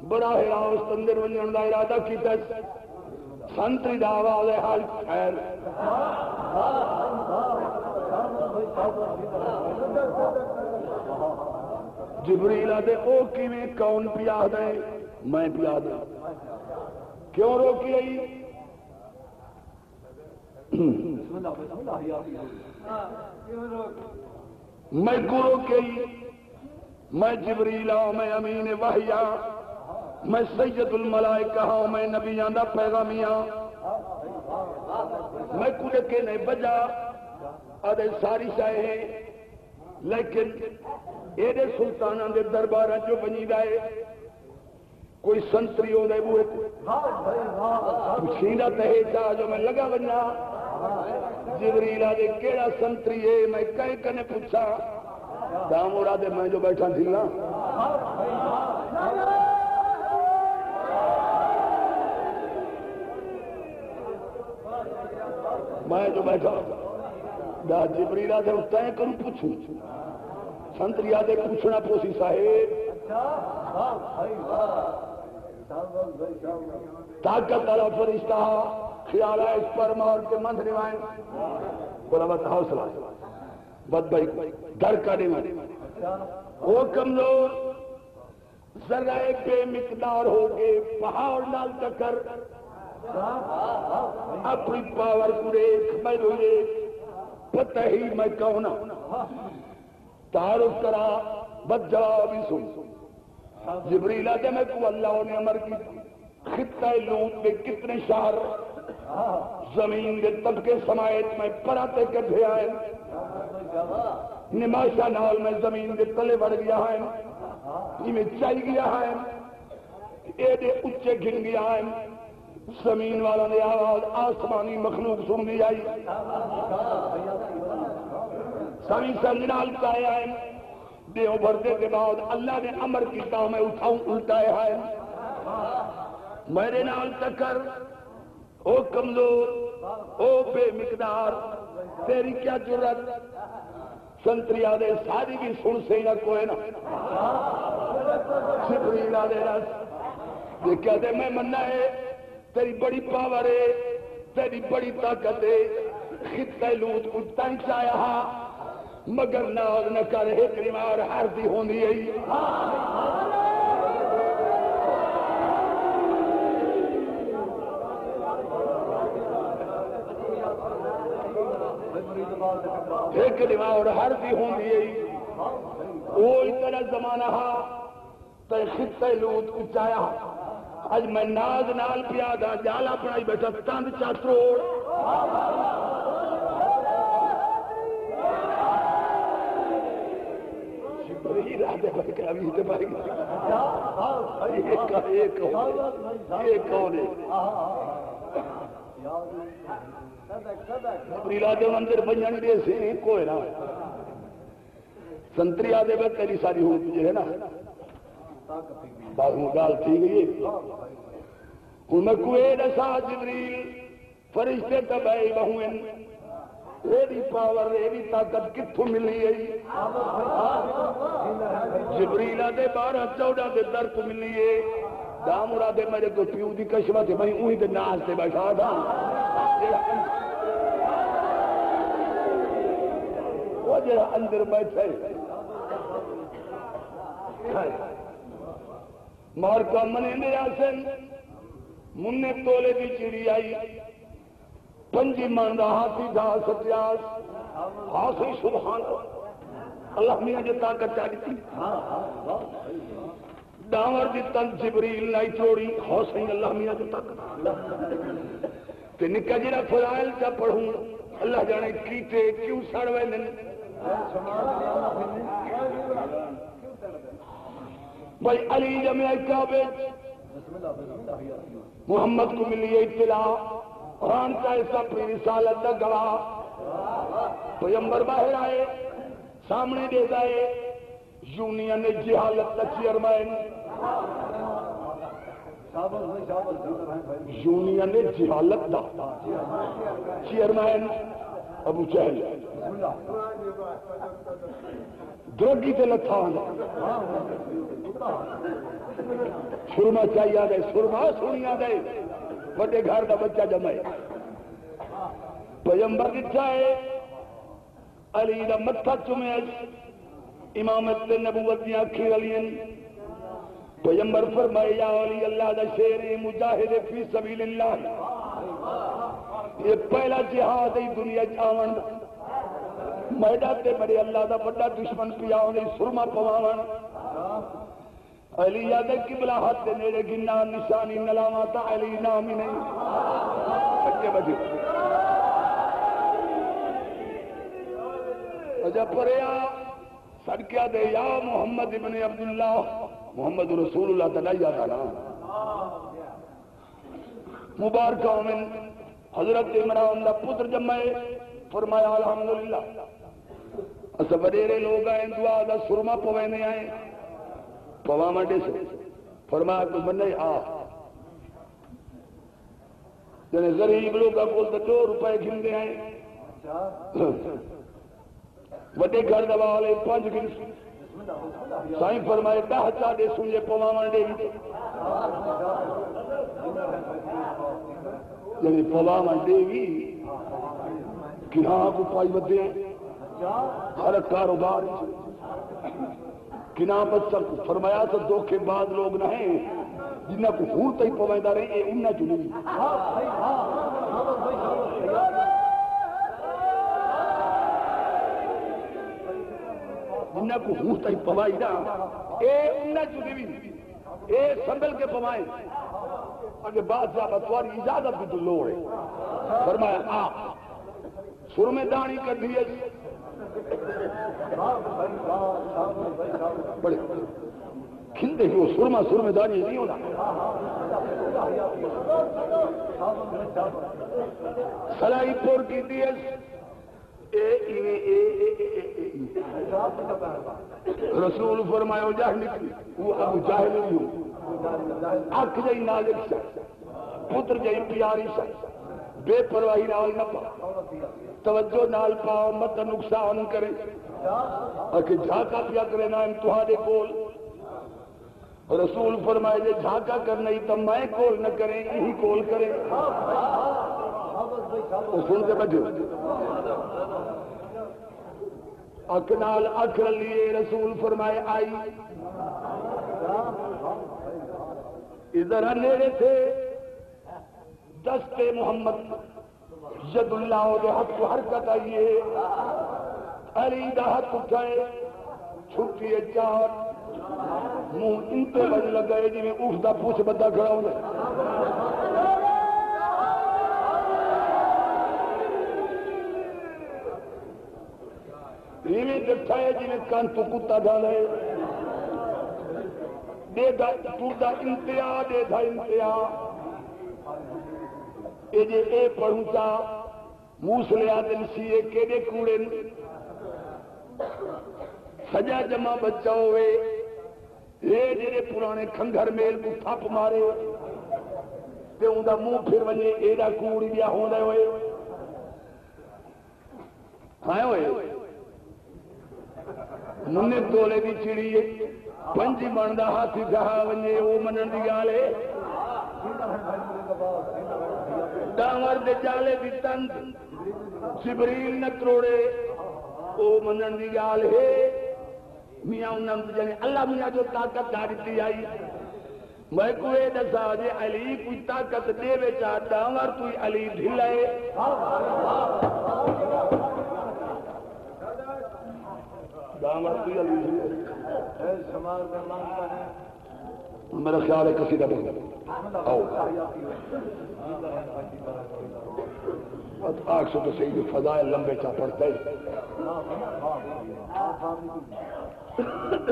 बड़ा हिरावस अंदर वज़न का इरादा किया संतरी है हाल खैर। जिबरील आदे ओ किवें कौन पिया दे? मैं पिया दे। क्यों रोकी आई? मैं गुरु के मैं जिबरीला मैं अमीन वाहिया। मैं सैयदुल मलाइका हूँ, मैं नबियाँ दा पैगामिया मैं कुछ के नहीं बजा अदे सारी शाहे लेकिन एडे सुल्ताना के दरबार जो बनी गए कोई संतरी हो बुए सीधा तहे चाह जो मैं लगा बना जिबरीला दे केड़ा संतरी है, मैं कई कने पूछा? दामोरा दे मैं जो बैठा थी ना। मैं जो बैठा दा जिबरीला दे तय करूँ पूछू। संतरिया दे पूछना पोसी साहेब। ताकत वाला फरिश्ता ख्याल है इस पर मार के मंद निभाए बोला बस हौसला बद भाई डर का नहीं वो कमज़ोर जरा बेमिकदार हो गए पहाड़ लाल टक्कर अपनी पावर को देख मैं देख पता ही मैं कौन तारुफ करा, बद जवाब ही सुन। जिबरीला दे मैं को अल्लाह ने अमर की। खिता लूट में कितने शहर ज़मीन के तबके समायत में पराते कट्ठे आए। निमाशा नाल में ज़मीन के तले बढ़ गया है। इमें चल गया है। एडे उच्चे गिन गया है। ज़मीन वालों ने आवाज़ आसमानी मखलूक सुन दी आई। सभी संजनाल पाया है देव भरते के बाद अल्लाह ने अमर किया मैं उठाऊं उल्टाया है मेरे नाल टक्कर ओ कमज़ोर, ओ बेमिकदार, तेरी क्या ज़रूरत? संतरिया दे सारी भी सुन से ना कोई ना। सिपरीला दे रस। देखा दे मैं मन्ना है तेरी बड़ी पावर है, तेरी बड़ी ताकत है। खिते लूट कुत्ता ही चाया। मगर नाज न कर, एक रिमार हारती होनी है। एक रिमार हारती होनी है। वो इतना जमाना हा ते खिते लूट उचाया अज मैं नाज नाल पिया का कौन ये कौन है? राधे मंदिर बजन दे से संतरी सारी हो है ना। गाल थी गई हूँ मैं कुए दसा जिबरील, फरिश्ते तबाई बहुन एडी पावर, एडी ताकत कितों मिली है जिबरीला दे बारह चौदह दे दर्द मिली है। दामुरा दे मेरे को दी कशवा थे मैं उही नाच से बैठा था। जरा अंदर बैठे। ने आसन मुन्ने तोले दी चिड़ी आई। पंजी मन हाथी दा सत्यास। हाथी सुबहान अल्लाह। मियाँ जो ताकत चाही थी डावर दी तन जिबरील नाई चोड़ी हौसई अल्लाह मियाँ जो ताकत। ते निका जरा फजाइल चा पढ़ूं, अल्लाह जाने कीते क्यों सड़ वेंदन भाई अली जमे मोहम्मद को मिली है इतला कुरान का ऐसा अपनी रिसालत का गवाह। पैम्बर बाहर आए, सामने दे गए यूनियन ने जिहालत का चेयरमैन यूनियन ने जिहालत का चेयरमैन अबू चहल द्रोगी ते लथा सुरमा चाहिए दे सुरमा सुनिया दे बड़े घर का बच्चा जमे। पैम्बर दिखा है अली का मत्था चुमे। इमामत नबूवत दी अखी वाली पैम्बर फरमाए, या अली, अल्लाह का शेर मुजाहिद फ़ी सबीलिल्लाह। ये पहला जिहाद है दुनिया मैडा ते बड़े अल्लाह का बड़ा दुश्मन पिया सुरमा ही नहीं। अगे बढ़ी अजा सड़किया दे, या मोहम्मद इबन अब्दुल्ला मोहम्मद ना। मुबारक हज़रत इमरान का पुत्र जमे फरमाया, अल्हम्दुलिल्लाह अस वडेरे लोग आए दुआ का सुरमा पवेने आए। पवा मंडे से फरमाया तू मने आ गरीब लोग को तो दो रुपए गिनते हैं वडे घर दवा वाले पाँच गिन साईं फरमाए दह चाडे सुने पवा मंडे जने पवा मंडे भी किना को पाई बदे हर कारोबार। किना बच्चा फरमाया तो धोखेबाज लोग नहीं। जिन्हें को हूँ तई पवेंदा रहे, ये उन्हें चुनी जिन्हें को हूँ तई पवाई ना, ये उन्हें चुनी भी ये संभल के पवाए। अगे बादशाह तुम्हारी इजाज़त की तो लोड़ है। फरमाया आ सुर में दानी कर दी बड़े। खिलते ही वो सुरमा सुर में दानी, नहीं होना। सलाई पोर की दी रसूल फरमायो, जाह जाहिल अख जई नाजिक पुत्र जई प्यारी बेपरवाही नाल न तवज्जो नाल पाओ, मत नुकसान करे। अके झाका पिया करे ना तुहाडे कोल। रसूल फरमाए, जे झाका करना तो मैं कोल न करे यही कोल करे। तो सुन के बैठो अख नाल अख लिए रसूल फरमाए, आई। इधर नेड़े थे, दस्ते मोहम्मद। यदुल्ला हक हरकत आइए अली का हथ उठाए, छुट्टी चार। मुँह इंते बज लगे जिम्मे उठता पूछ बदा खड़ा होंगे इवें डिठा है कन तू कुत्ता डाले देदा टूटा इंतिया देदा इंतिया। ये ए पढ़ूचा मूसलिया दिल सीए केड़े कूड़े सजा जमा बच्चा होवे ये जेड़े पुराने खंघर मेल को थप मारे, ते उनका मुँह फिर वजे एड़ा कूड़ दिया होंदे होए हाय होए मुन्ने तोले दी चिड़ी पंज मन का हाथी कहा वजे वो मनण की गाल है। डांगर दे जाले दी तंद। जिबरील न त्रोड़े। ओ मनण की गाल है। मियाँ उन्हनि जने, अल्लाह मियाँ जो ताकत ॾिठी आई। मैं को ये दसा जे अली कोई ताकत दे बेचा डांगर तू अली ढिलाए। डांगर तू अली मेरा ख्याल है कसीदा बन आओ। आग सो तो सही जो फजाए लंबे चा पड़ता है।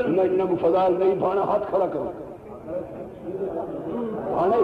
मैं इन्हें नहीं, भाना हाथ खड़ा करो। भाने।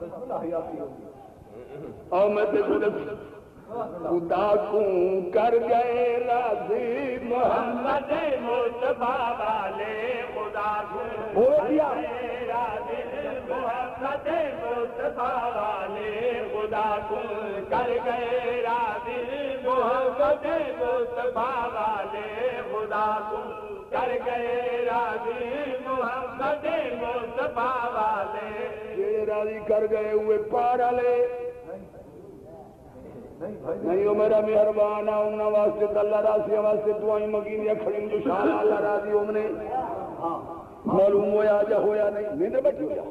ते खुदा को कर गए राज़ी मोहम्मद मुस्तफ़ा वाले खुदा हो दिया राज़ी मोहम्मद मुस्तफ़ा वाले खुदा को कर गए राज़ी मोहम्मद मुस्तफ़ा वाले खुदा को कर गए राज़ी मोहम्मद मुस्तफ़ा वाले। ये राज़ी कर गए हुए पार वाले। नहीं हो मेरा मेहरबान है उन्होंने वास्ते तो अल्लाह राशिया वास्ते दुआई मगी दिया खड़ी शान अल्लाह राज़ी उमने मालूम होया जा होया नहीं नींद बैठी होया।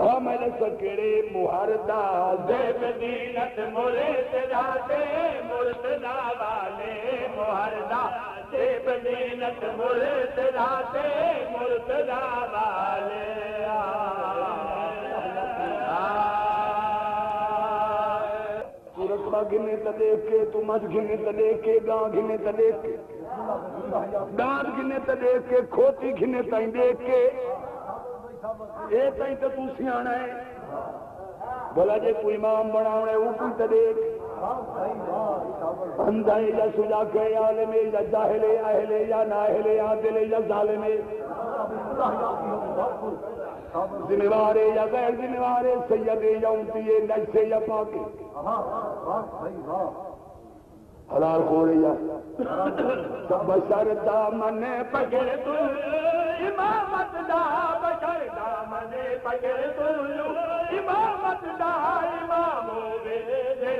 हाँ मैंने सकेड़े मुहरदा, दे मदीनत मुर्तदा दे मुर्तदा वाले मुहरदा ते बदीनत मुर्तदा ते मुर्तदा वाले। बाबा घिने तले के तू मत घिने तले के गां घिने तले के डांट घिने तले के खोती घिने ताई देख। के ए तो तू सियाना है भला जे कोई इमाम बनावणे वो कोई तो देख। अंधा या सुजा के या आलम या जाहिल या या नाहले या दिल में जिम्मेवार है या गैर जिम्मेवार है सैयद है या उमती है नज से या पाके। हलाल खोले या। सब बशर दामन पकड़ तू, इमामत दा बशर दामन पकड़ तू, इमामत दा इमाम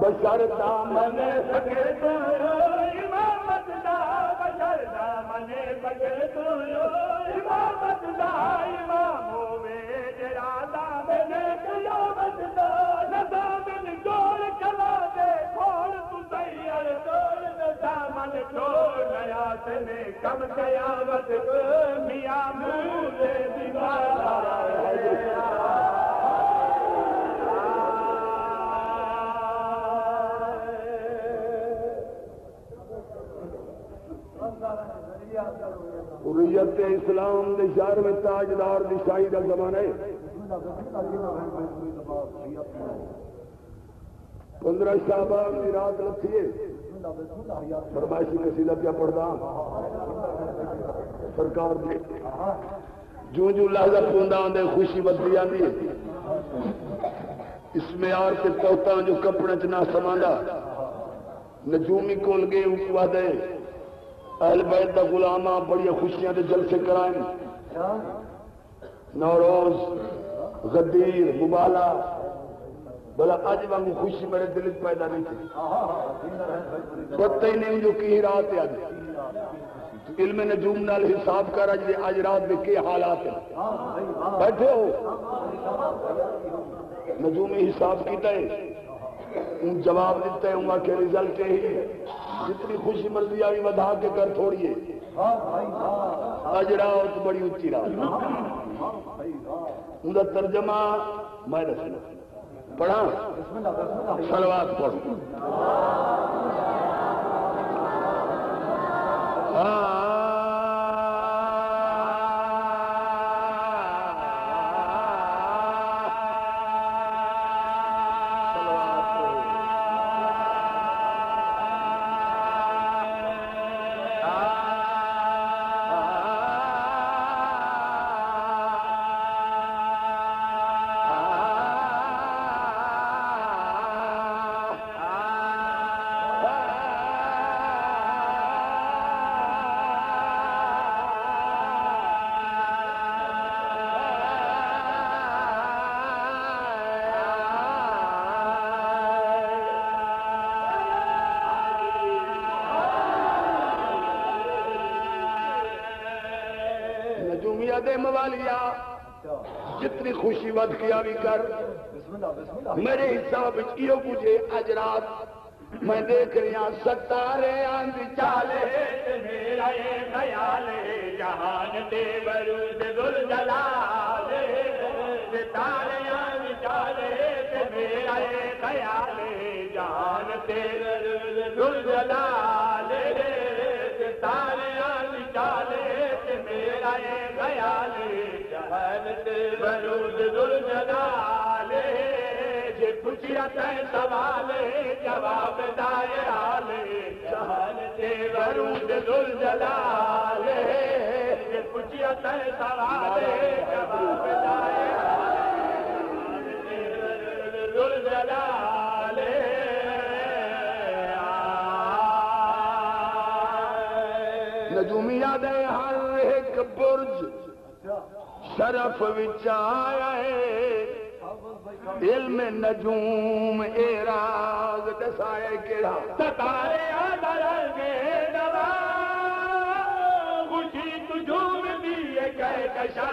बसर दाम तुयो हिमाम तुयो हिमामोल कमा देर पुतो हुर्रियत इस्लाम के शहर में ताजदार दिशाई का जमाना है। पंद्रह शाहबाग की रात है। फरमाइशी कसीदा क्या पढ़दा सरकार दे। जू जू लहजा पूंदा आंदे, खुशी बदली आती है। इसमें आर के तोता जो कपड़े च ना समांदा, नजूमी कोल गए उपवा अहल बैत का गुलामा बड़ी खुशियाँ के जलसे कराए। नौरोज, गदीर, मुबाला बोला अज वांगू खुशी मेरे दिल च पैदा नहीं थी। पता ही नहीं जो की रात है अज। इल्म नजूम नाल हिसाब कर अज अज रात में के हालात है। बैठे हो। नजूमी हिसाब किया है। उन जवाब दिता है के रिज़ल्ट यही है। जितनी खुशी मर्ज़ी आई बधा के कर थोड़ी है। अज रात बड़ी उच्ची रात। उनका तर्जमा मैं पढ़ा। सलवात पढ़ो। नजूमिया खुशी वध किया भी कर। मेरे हिसाब इो मुझे अज रात मैं देख रहा सतारे आंदी चाले मेरा ये ख्याल जहान दे बरूद दुल जलाले सितारे विचारे ते मेरा ये ख्याल जहान ते दुल जलाले दुल जलाले जे पुछिया तै सवाल जवाब दाए आले जहान ते वरुद दुल जलाले जे पुछिया तै सवाल जवाब दाए शरफ विचाए इल्म नजूम एराज दसाए केड़ा? सतारे आदरंगे दवा। खुशी तुझूम कह कशा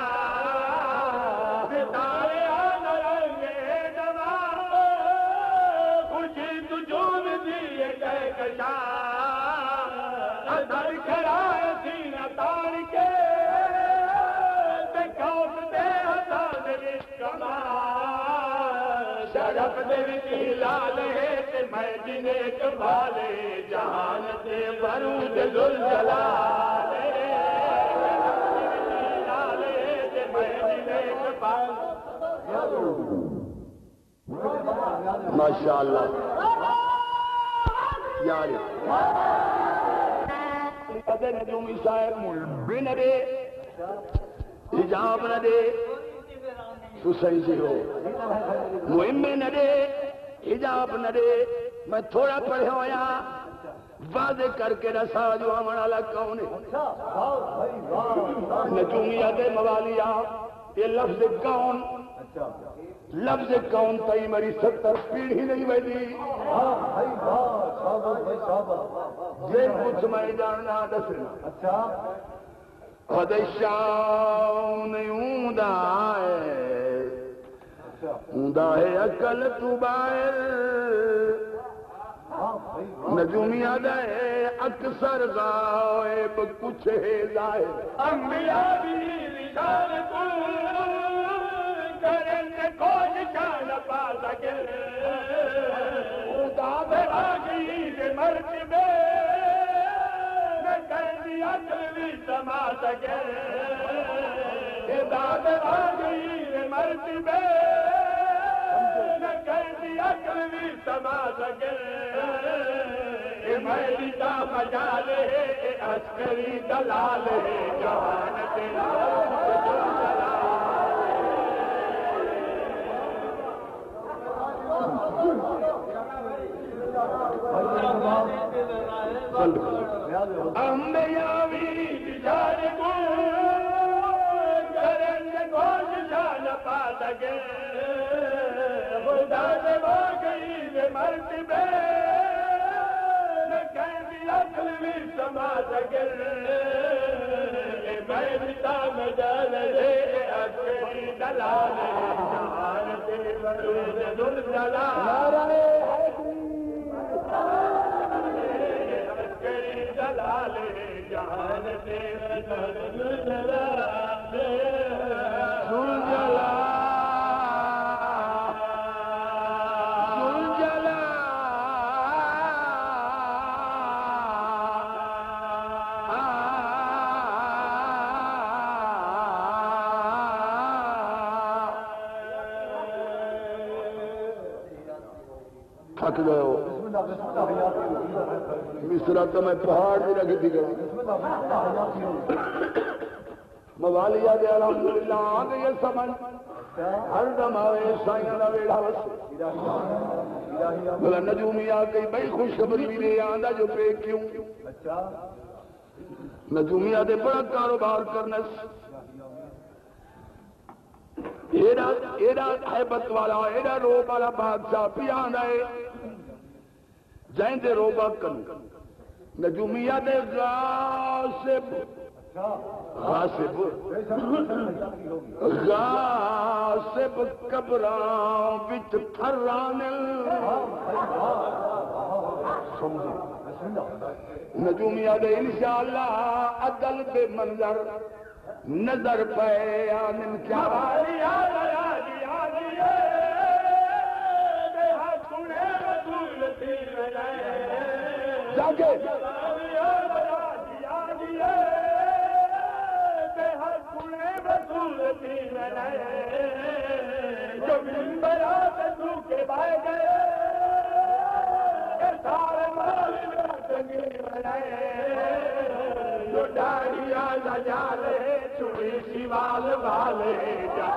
कबाले जहान ते बरूद दुल जलाल लाल मैं जिने कबाले माशाअल्लाह यार। कदे नजूमी साहब मुल्बी न दे हिजाब न दे तू सही से हो। मुहिमे न दे हिजाब न दे। मैं थोड़ा पढ़े होया वादे करके रसा जो वाला कौन है? नजूमिया दे मवालिया ये? लफ्ज कौन? लफ्ज कौन तई मेरी सत्तर पीढ़ी नहीं बैठी? जे कुछ मैं जानना दसना खदशान ऊंदा है। ऊंदा है अकल तू बाहर नजूमिया दे अक्सर गायब कुछ है ज़ाहिर अंबिया भी निशान करन खोज जान पा सके खुदा के मर्तबे न कर दिया भी समा सके खुदा बेरा गई के भी समा सके मैदा मजाल है अस्करी दलाल है जहान तेरा। को जान पा सके मर्दे समे दलाल जान देव दुनि दलाल जान देवला मिश्रा तो मैं पहाड़ भी रख दी गई मवालिया दे अलहमदुलिल्लाह आ गई समझ। हर दम आवे साइया का वेड़ा बस। बोला नजूमी आ गई खुशखबरी भी ले आंदा जो पे क्यों? बड़ा कारोबार करना हैबत वाला, एड़ा रोब वाला बादशाह पिया आंदा है। जैंदे रोबा करूँ नजूमिया दे गासिब गासिब गासिब कबरां विच थर्रानिल नजूमिया दे इंशाअल्लाह अदल बे मंजर नज़र पे आनन क्या सुने रसूल तीर गए जो के गए जो डाड़िया लजाले चुड़ी शिवाल वाले जान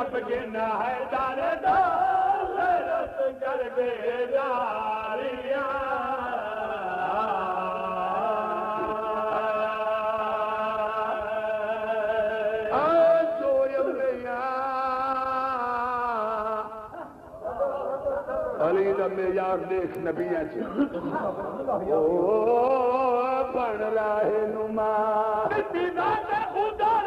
नबगिन है दर दारत कर बेदारिया मेजार देख नबिया च। बन राहे नुमा खुदा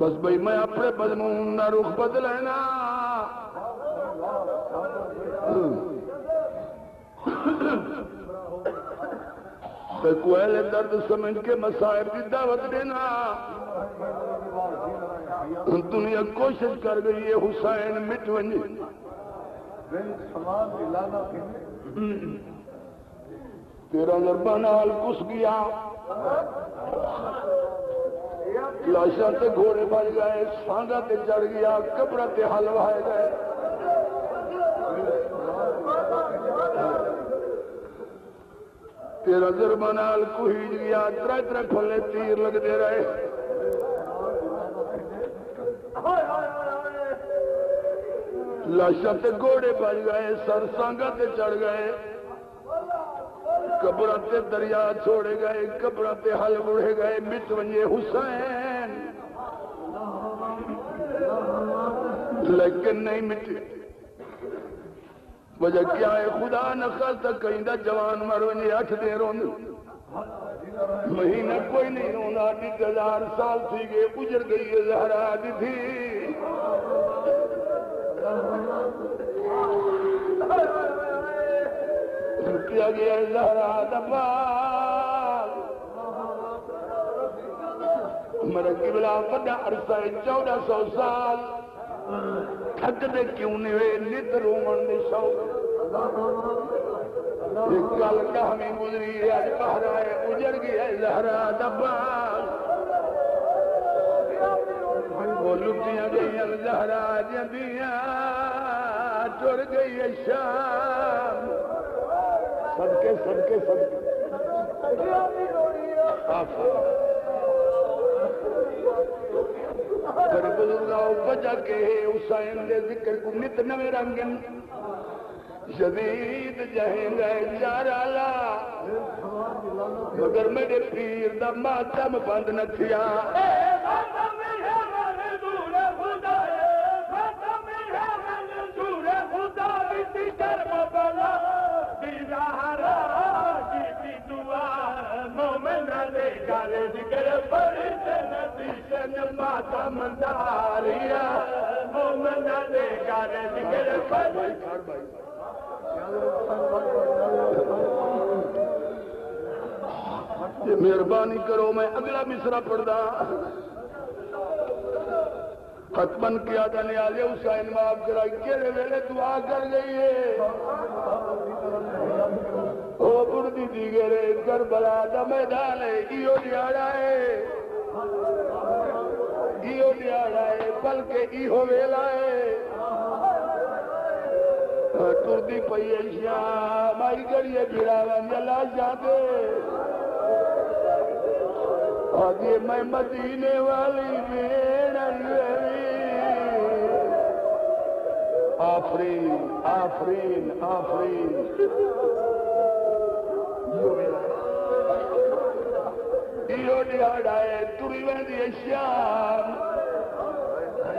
बस भाई, मैं अपने मजमून ना रुख बदलना कोयल दर्द समझ के मसाइब की दावत देना। दुनिया कोशिश कर गई है हुसैन मिट वञे तेरा नरबा नाल कुछ गया। लाशा ते घोड़े बज गए सांगा ते चढ़ गया कपड़ा ते हल वहाए गए। तेरा जरबा नाल कुहीज गया त्रै त्रै फले तीर लगते रहे। लाशा ते घोड़े बज गए सर सांगा ते चढ़ गए। कब्र ते दरिया छोड़े गए, कब्र ते हल बुढ़े गए, मिट वञे हुसैन। लेकिन नहीं मिटे। वजह क्या है? खुदा न खालता कहीं दा जवान मर अठ दे रोंद। महीना कोई नहीं रोंदा ॾिठ हज़ार साल थी गए, गुजर गई है ज़हरा ॾिठी किया गया ज़हरा दबा मेरा किबला, वॾा अरसा चौदह सौ साल। थकदे क्यों नहीं हुए? नित रोमन गल कहानी गुजरी अज बहरा है गुजर गया है ज़हरा दबा वो गई ज़हरा जबिया टुर गई है शाम। सदके सदके सदके। पर के हुसैन ज़िक्र को नित नवे रंगन। शदीद जहेंगे मगर मेरे पीर दा मातम बंद न थिया। माता मंदारिया मोमन दे कार जिगर पर मेहरबानी करो, मैं अगला मिसरा पढ़दा। खतमन किया था नियाजे हुसैन माफ़ कराई। केड़े वेले दुआ कर गई है? ओ बुढ़दी दी गेरे करबला दा मैदान है है। इयो दिहाड़ा है बल्कि इहो वेला है टुरदी पई है श्याम आई गड़िए भिड़ावन जला जाते आगे मैं मदीने वाली बेड़न आफरीन आफरीन आफरीन इहो ॾियाड़ा आहे तुरी वेंदी आहे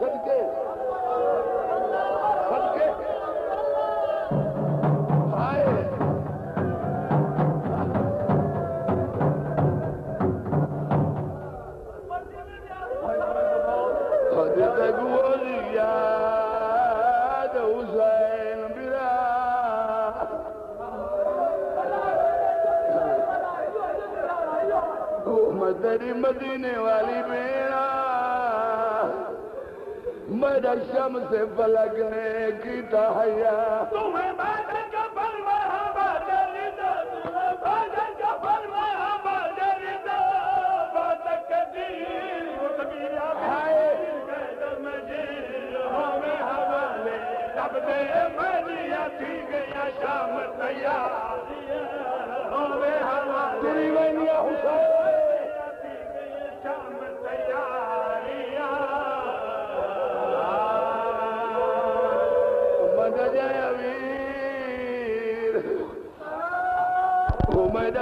सदके सदके सदके मेरा शम से फलक ने की तहया तुम्हें बादल का बादल का दो थी गया शाम तैयार। होवे तेरी वैनिया हुसैन। शाम तैयारियाँ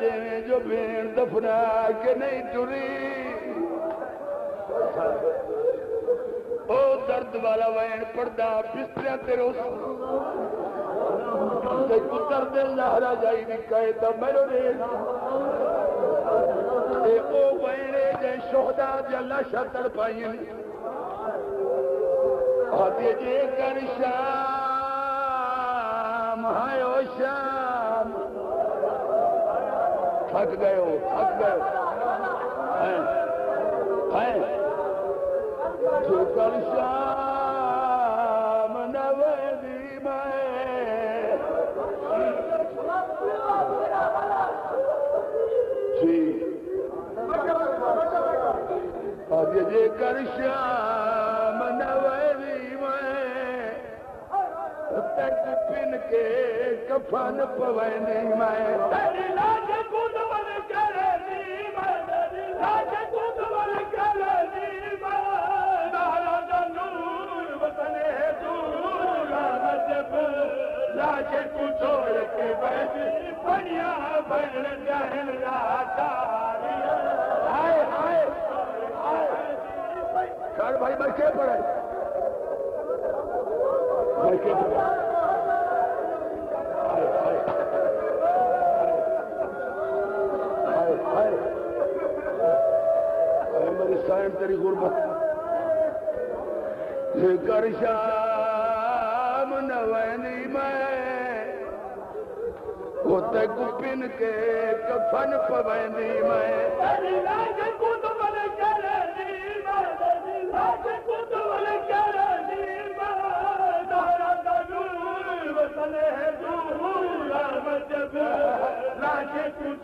देवे जो भेड़ दफना के नहीं तुरी। ओ दर्द वाला वैन पर्दा बिस्तरिया तेरो कुतर दिल लहरा जाई निकाय तो मेरो रेख ते ओ वहिणे जे शोहदा जा लश तड़प आहिनि हथे जे कर शाम हायो शाम थक गयो थक गयो हैं। हैं जो कर शाम नवदी मैं जी। अब ये जेकर श्याम नवरी में तक पिन के कफन पवनी में। तेरी लाज करनी तेरी लाज करनी लाज को छोड़ के बैठ बढ़िया बन जहन लाचारिया हाय हाय। कर भाई बैठे पड़े। बैठे साइड तेरी गुर्बत। लेकर शाम नवैनी में गुपिन के कफन पवैनी में।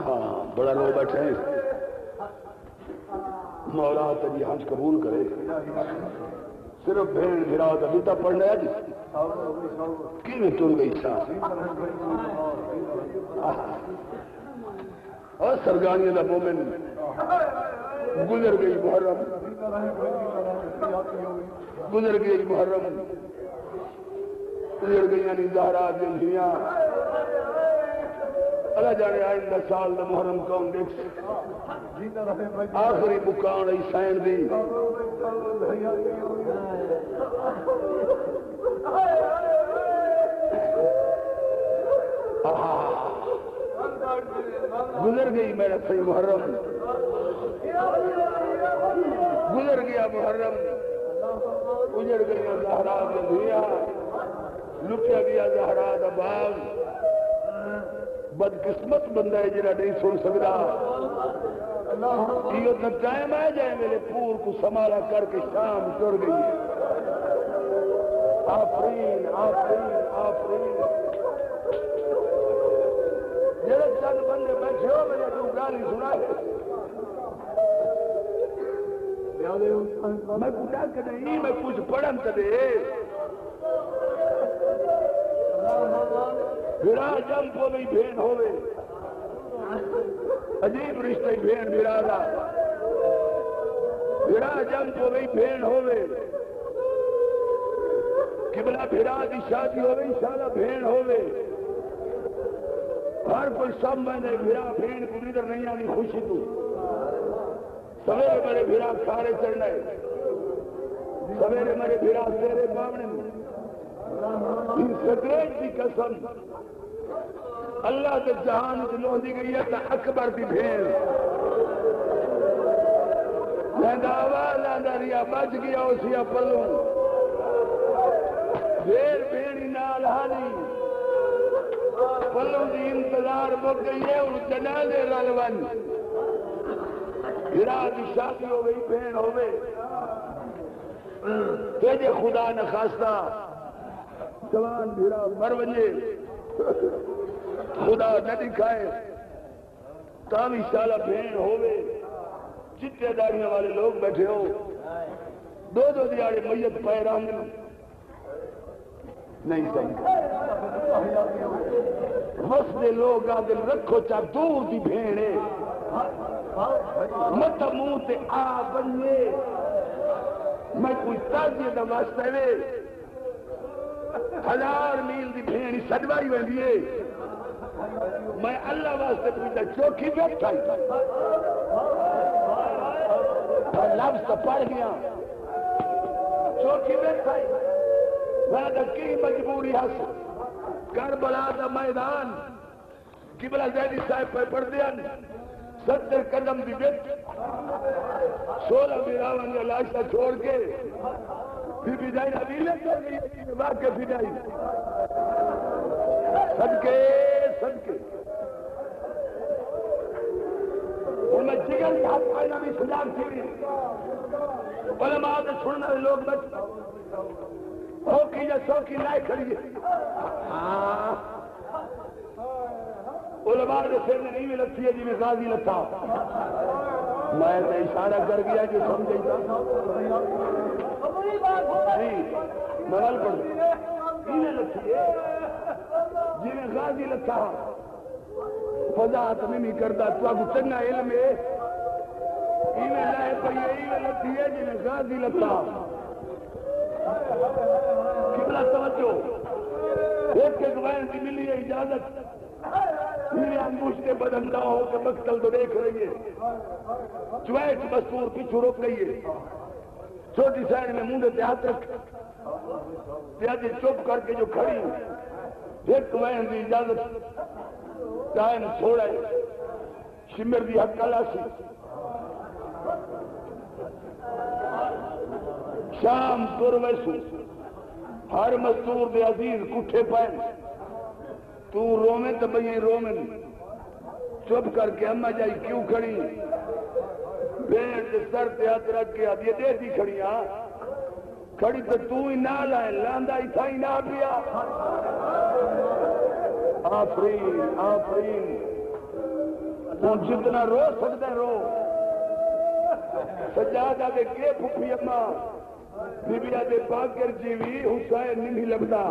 हाँ बड़ा लोग बैठे हैं। मौला तेरी हंस कबूल करे। सिर्फ़ भेड़ भिरा कविता पढ़ने आज कि चुन गई और सरगानी का मोमिन। गुजर गई मुहर्रम। गुजर गई मुहर्रम। गुजर गई यानी जहरा जिंदियाँ। अल्लाह जाने आइंदा साल दा मुहर्रम कौन देख आखिरी मुकान आई सैन दी। गुजर गई मेरा सही मुहर्रम। गुजर गया मुहर्रम। गुजर गई जहरा दुनिया। लुटिया गया जहरा दा बाग। बदकिस्मत बंदा है जरा नहीं सुन सकता। इो तो टाइम आ जाए मेरे पूर को संभाला करके शाम चुर गई आफरीन आफरीन आफरीन। चंद बंदे बैठे हो मेरे तू गाली सुना मैं पूछा कि नहीं मैं कुछ पढ़न तदे विरा जम को भी भेड़ होवे। अजीब रिश्ते भेड़ विरादा। विरा जम को भी भेड़ होवे। किबला फिरा की शादी होवे इंशाल्लाह भेड़ होवे। हर कोई सब मैंने भिरा को इधर नहीं आनी, खुशी तू। सवेरे मेरे भिरा सारे चढ़ना सवेरे मेरे भिरा तेरे इन सदरेज की कसम, अल्लाह के जहान लोंदी गई है तो अकबर की भेड़ लैंदा आवाज़ रिया बच गया उसिया पल्लू भेड़ भेड़ी नाल हाली। गई है, उन जनाजे रलवन गिरा की शादी हो गई, भेड़ हो तेजे खुदा न खास्ता। जवान भिरा मर वञे। खुदा न दिखाए, ता भी शाला भेड़ होवे चिट्टे दाड़ियों वाले लोग बैठे हो। दो दो दिहाड़े मैयत पैर आँगन नहीं वसदे लोग आगे रखो चा दूर दी भेड़े मत मुँह ते आ बने मैं कोई ताजिए का वे। हज़ार मील की भेड़ सदवाई वेंदी है। मैं अल्लाह वास्ते पूछा चौकी बैठा लफ्ज तो पढ़ गया। चौकी बैठा की मजबूरी हस कर बला का मैदान, किबला जैदी साहब पे पढ़ दिया सत्तर कदम की बिच सोलह बिरावन ने लाशा छोड़ के बीबी जाई अबीले कर गई फिजाई सदके सदके। मैं जिगर हाथ पाना भी सुजान थी। उलमा सुनने लोग बच होकी या सौकी लाए खड़ी उलमा के सिर में नहीं भी लत्ती है जिन्हें गाजी लता। मैं तो इशारा कर गया जो। समझे नहीं पड़ है। जिन्हें गाजी लता। वजाहत नहीं करता तो चंगा इल्म है। इवें लाए पई इवें लत्ती है जिन्हें गाजी लता। किबला तवज्जो। एक एक वैन की मिली है इजाज़त। मेरे अंगूश के बदंदा हो के मकतल तो देख रही है। ज्वैट मस्तूर पीछू रोक गई है। छोटी साइड में मुंडे पे हाथ रख। त्याजी चुप करके जो खड़ी एक वैन की इजाज़त। टाइम छोड़ा शिमर की हक कलासी शाम तुर वैसू हर मजदूर दे अज़ीज़ कुठे पाए तू रोवे तो भई रोवे चुप करके अम्मा जाई क्यों खड़ी? के सर ते हथ रख के आदि दे दी खड़िया खड़ी तो तू ही ना लाए, लांदा ही था ही ना पिया। आफरीन आफरीन। तू जितना रो सकते रो। सजा दे के फुफी अम्मा। बीबिया दे बाकर जीवी, हुसैन नहीं लगता।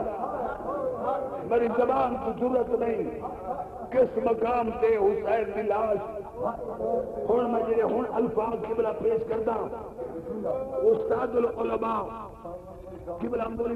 मेरी जबान की ज़रूरत नहीं। किस मकाम से हुसैन की लाश? हूँ मैं जे हूँ अल्फाज किबला पेश करदा उस्ताद उलमा, किबला बोली